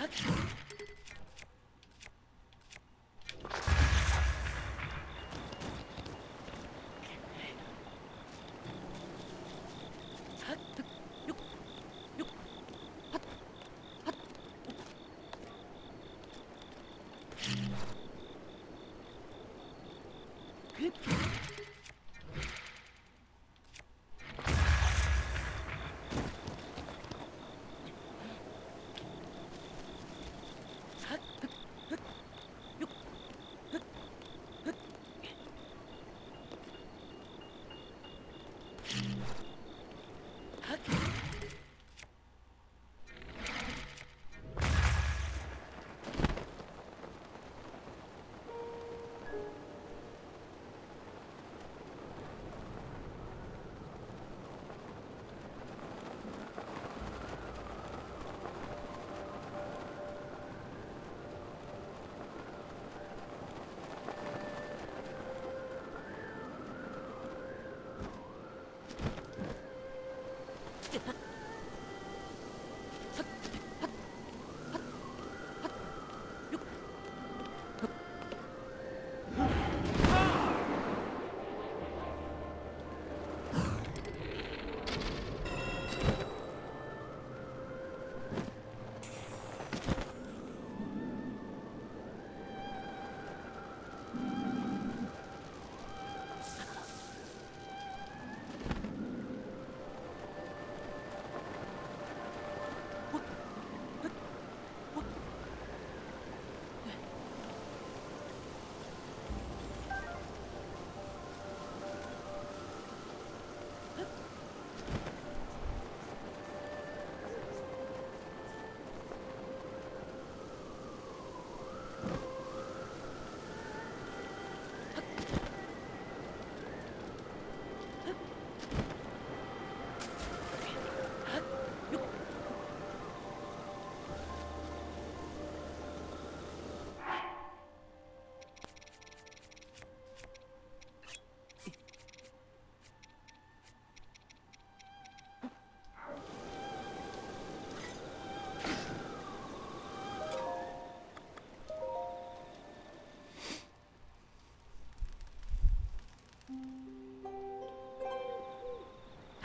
Okay. it?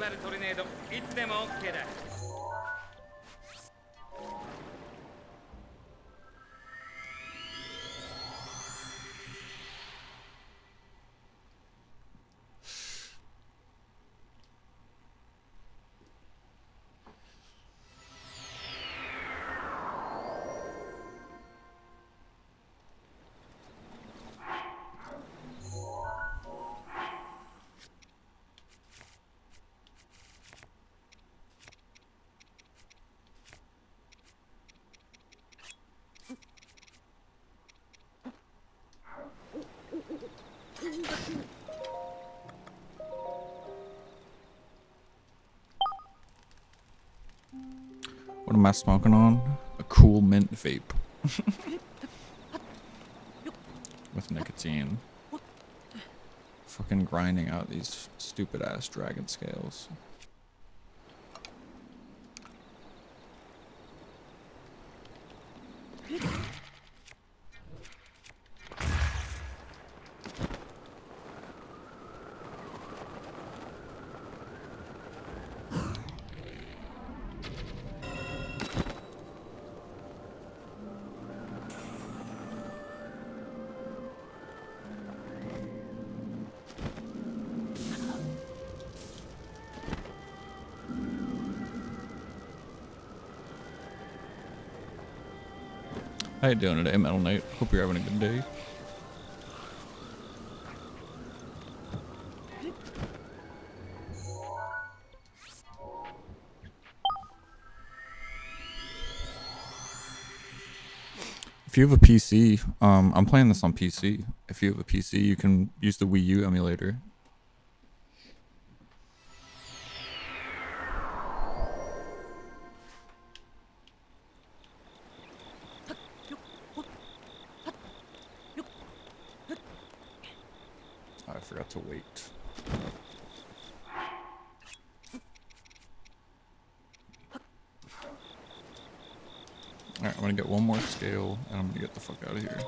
バルトルネードいつでも OK だ What am I smoking on? A cool mint vape. [laughs] With nicotine. Fucking grinding out these stupid ass dragon scales. You doing today, Metal Knight? Hope you're having a good day. If you have a PC, um, I'm playing this on PC. If you have a PC, you can use the Wii U emulator. I forgot to wait. Alright, I'm gonna get one more scale and I'm gonna get the fuck out of here.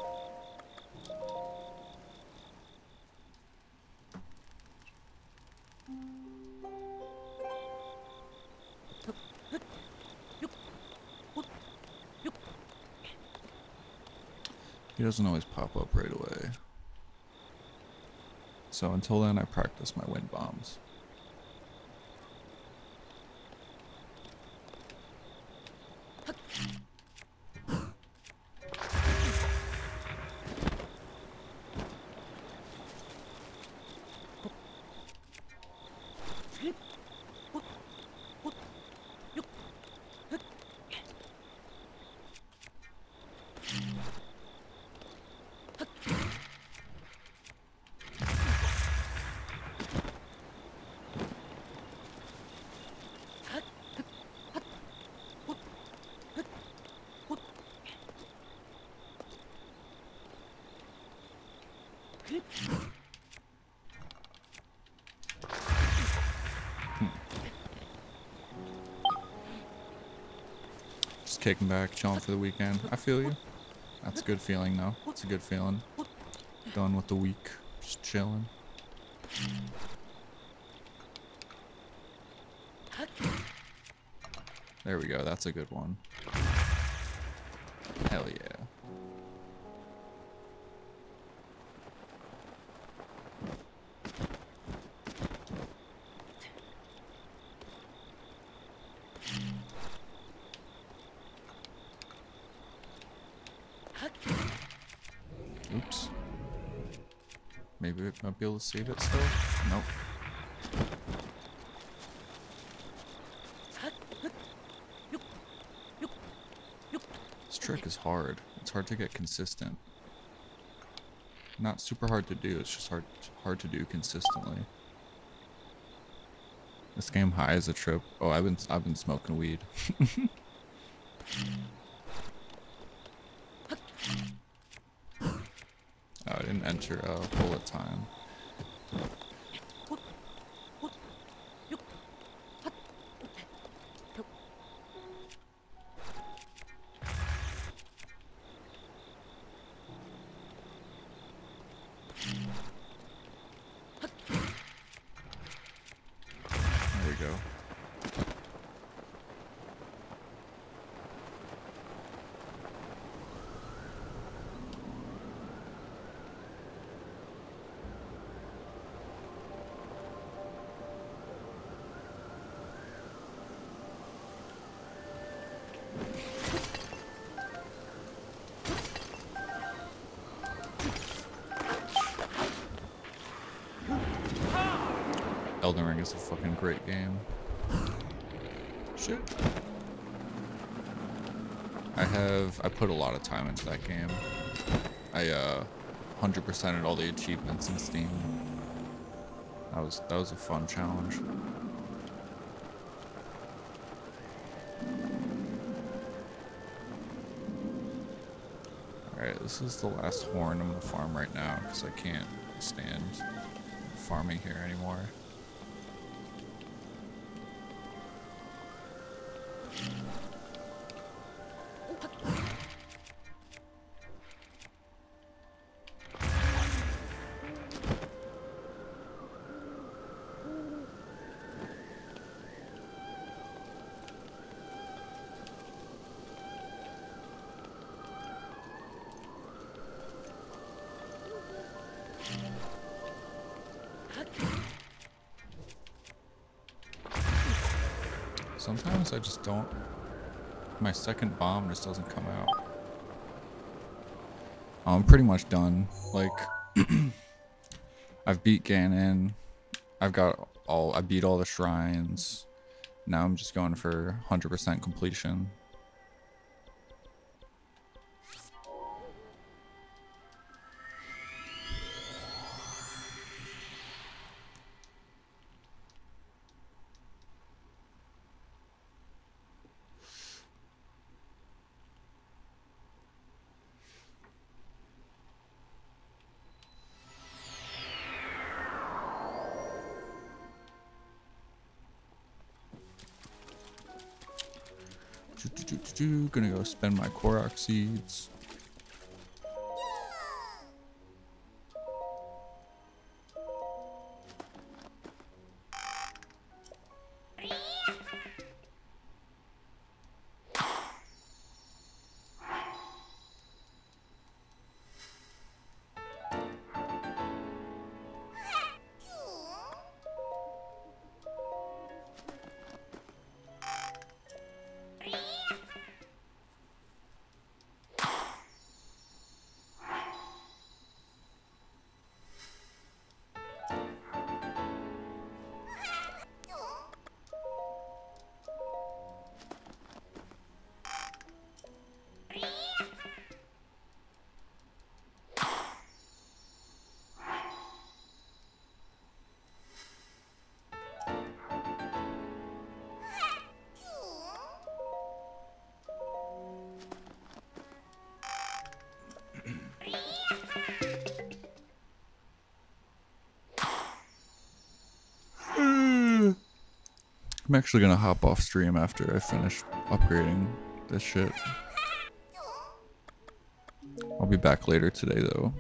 He doesn't always pop up right away. So until then, I practice my wind bombs. kicking back, chilling for the weekend. I feel you. That's a good feeling, though. It's a good feeling. Done with the week. Just chilling. There we go. That's a good one. It might be able to save it still? Nope. This trick is hard. It's hard to get consistent. Not super hard to do, it's just hard hard to do consistently. This game high as a trip. Oh, I've been I've been smoking weed. [laughs] oh, A bullet time. Is a fucking great game. Shit. I have I put a lot of time into that game. I uh 100%ed all the achievements in Steam. That was that was a fun challenge. Alright, this is the last horn I'm gonna farm right now because I can't stand farming here anymore. I just don't. My second bomb just doesn't come out. I'm pretty much done. Like, [clears throat] I've beat Ganon. I've got all. I beat all the shrines. Now I'm just going for 100% completion. Spend my Korok seeds. Actually gonna hop off stream after I finish upgrading this shit. I'll be back later today though.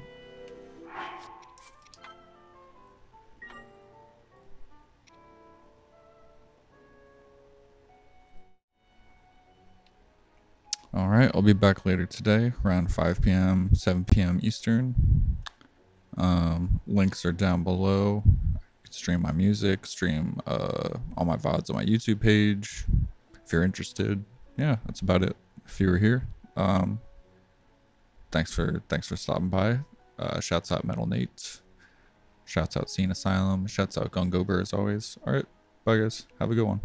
All right, I'll be back later today around 5 p.m., 7 p.m. Eastern. Um, links are down below. Stream my music, stream uh, all my VODs on my YouTube page. If you're interested, yeah, that's about it. If you were here, um, thanks for thanks for stopping by. Uh, shouts out Metal Nate. Shouts out Scene Asylum. Shouts out Gungober as always. All right, bye guys. Have a good one.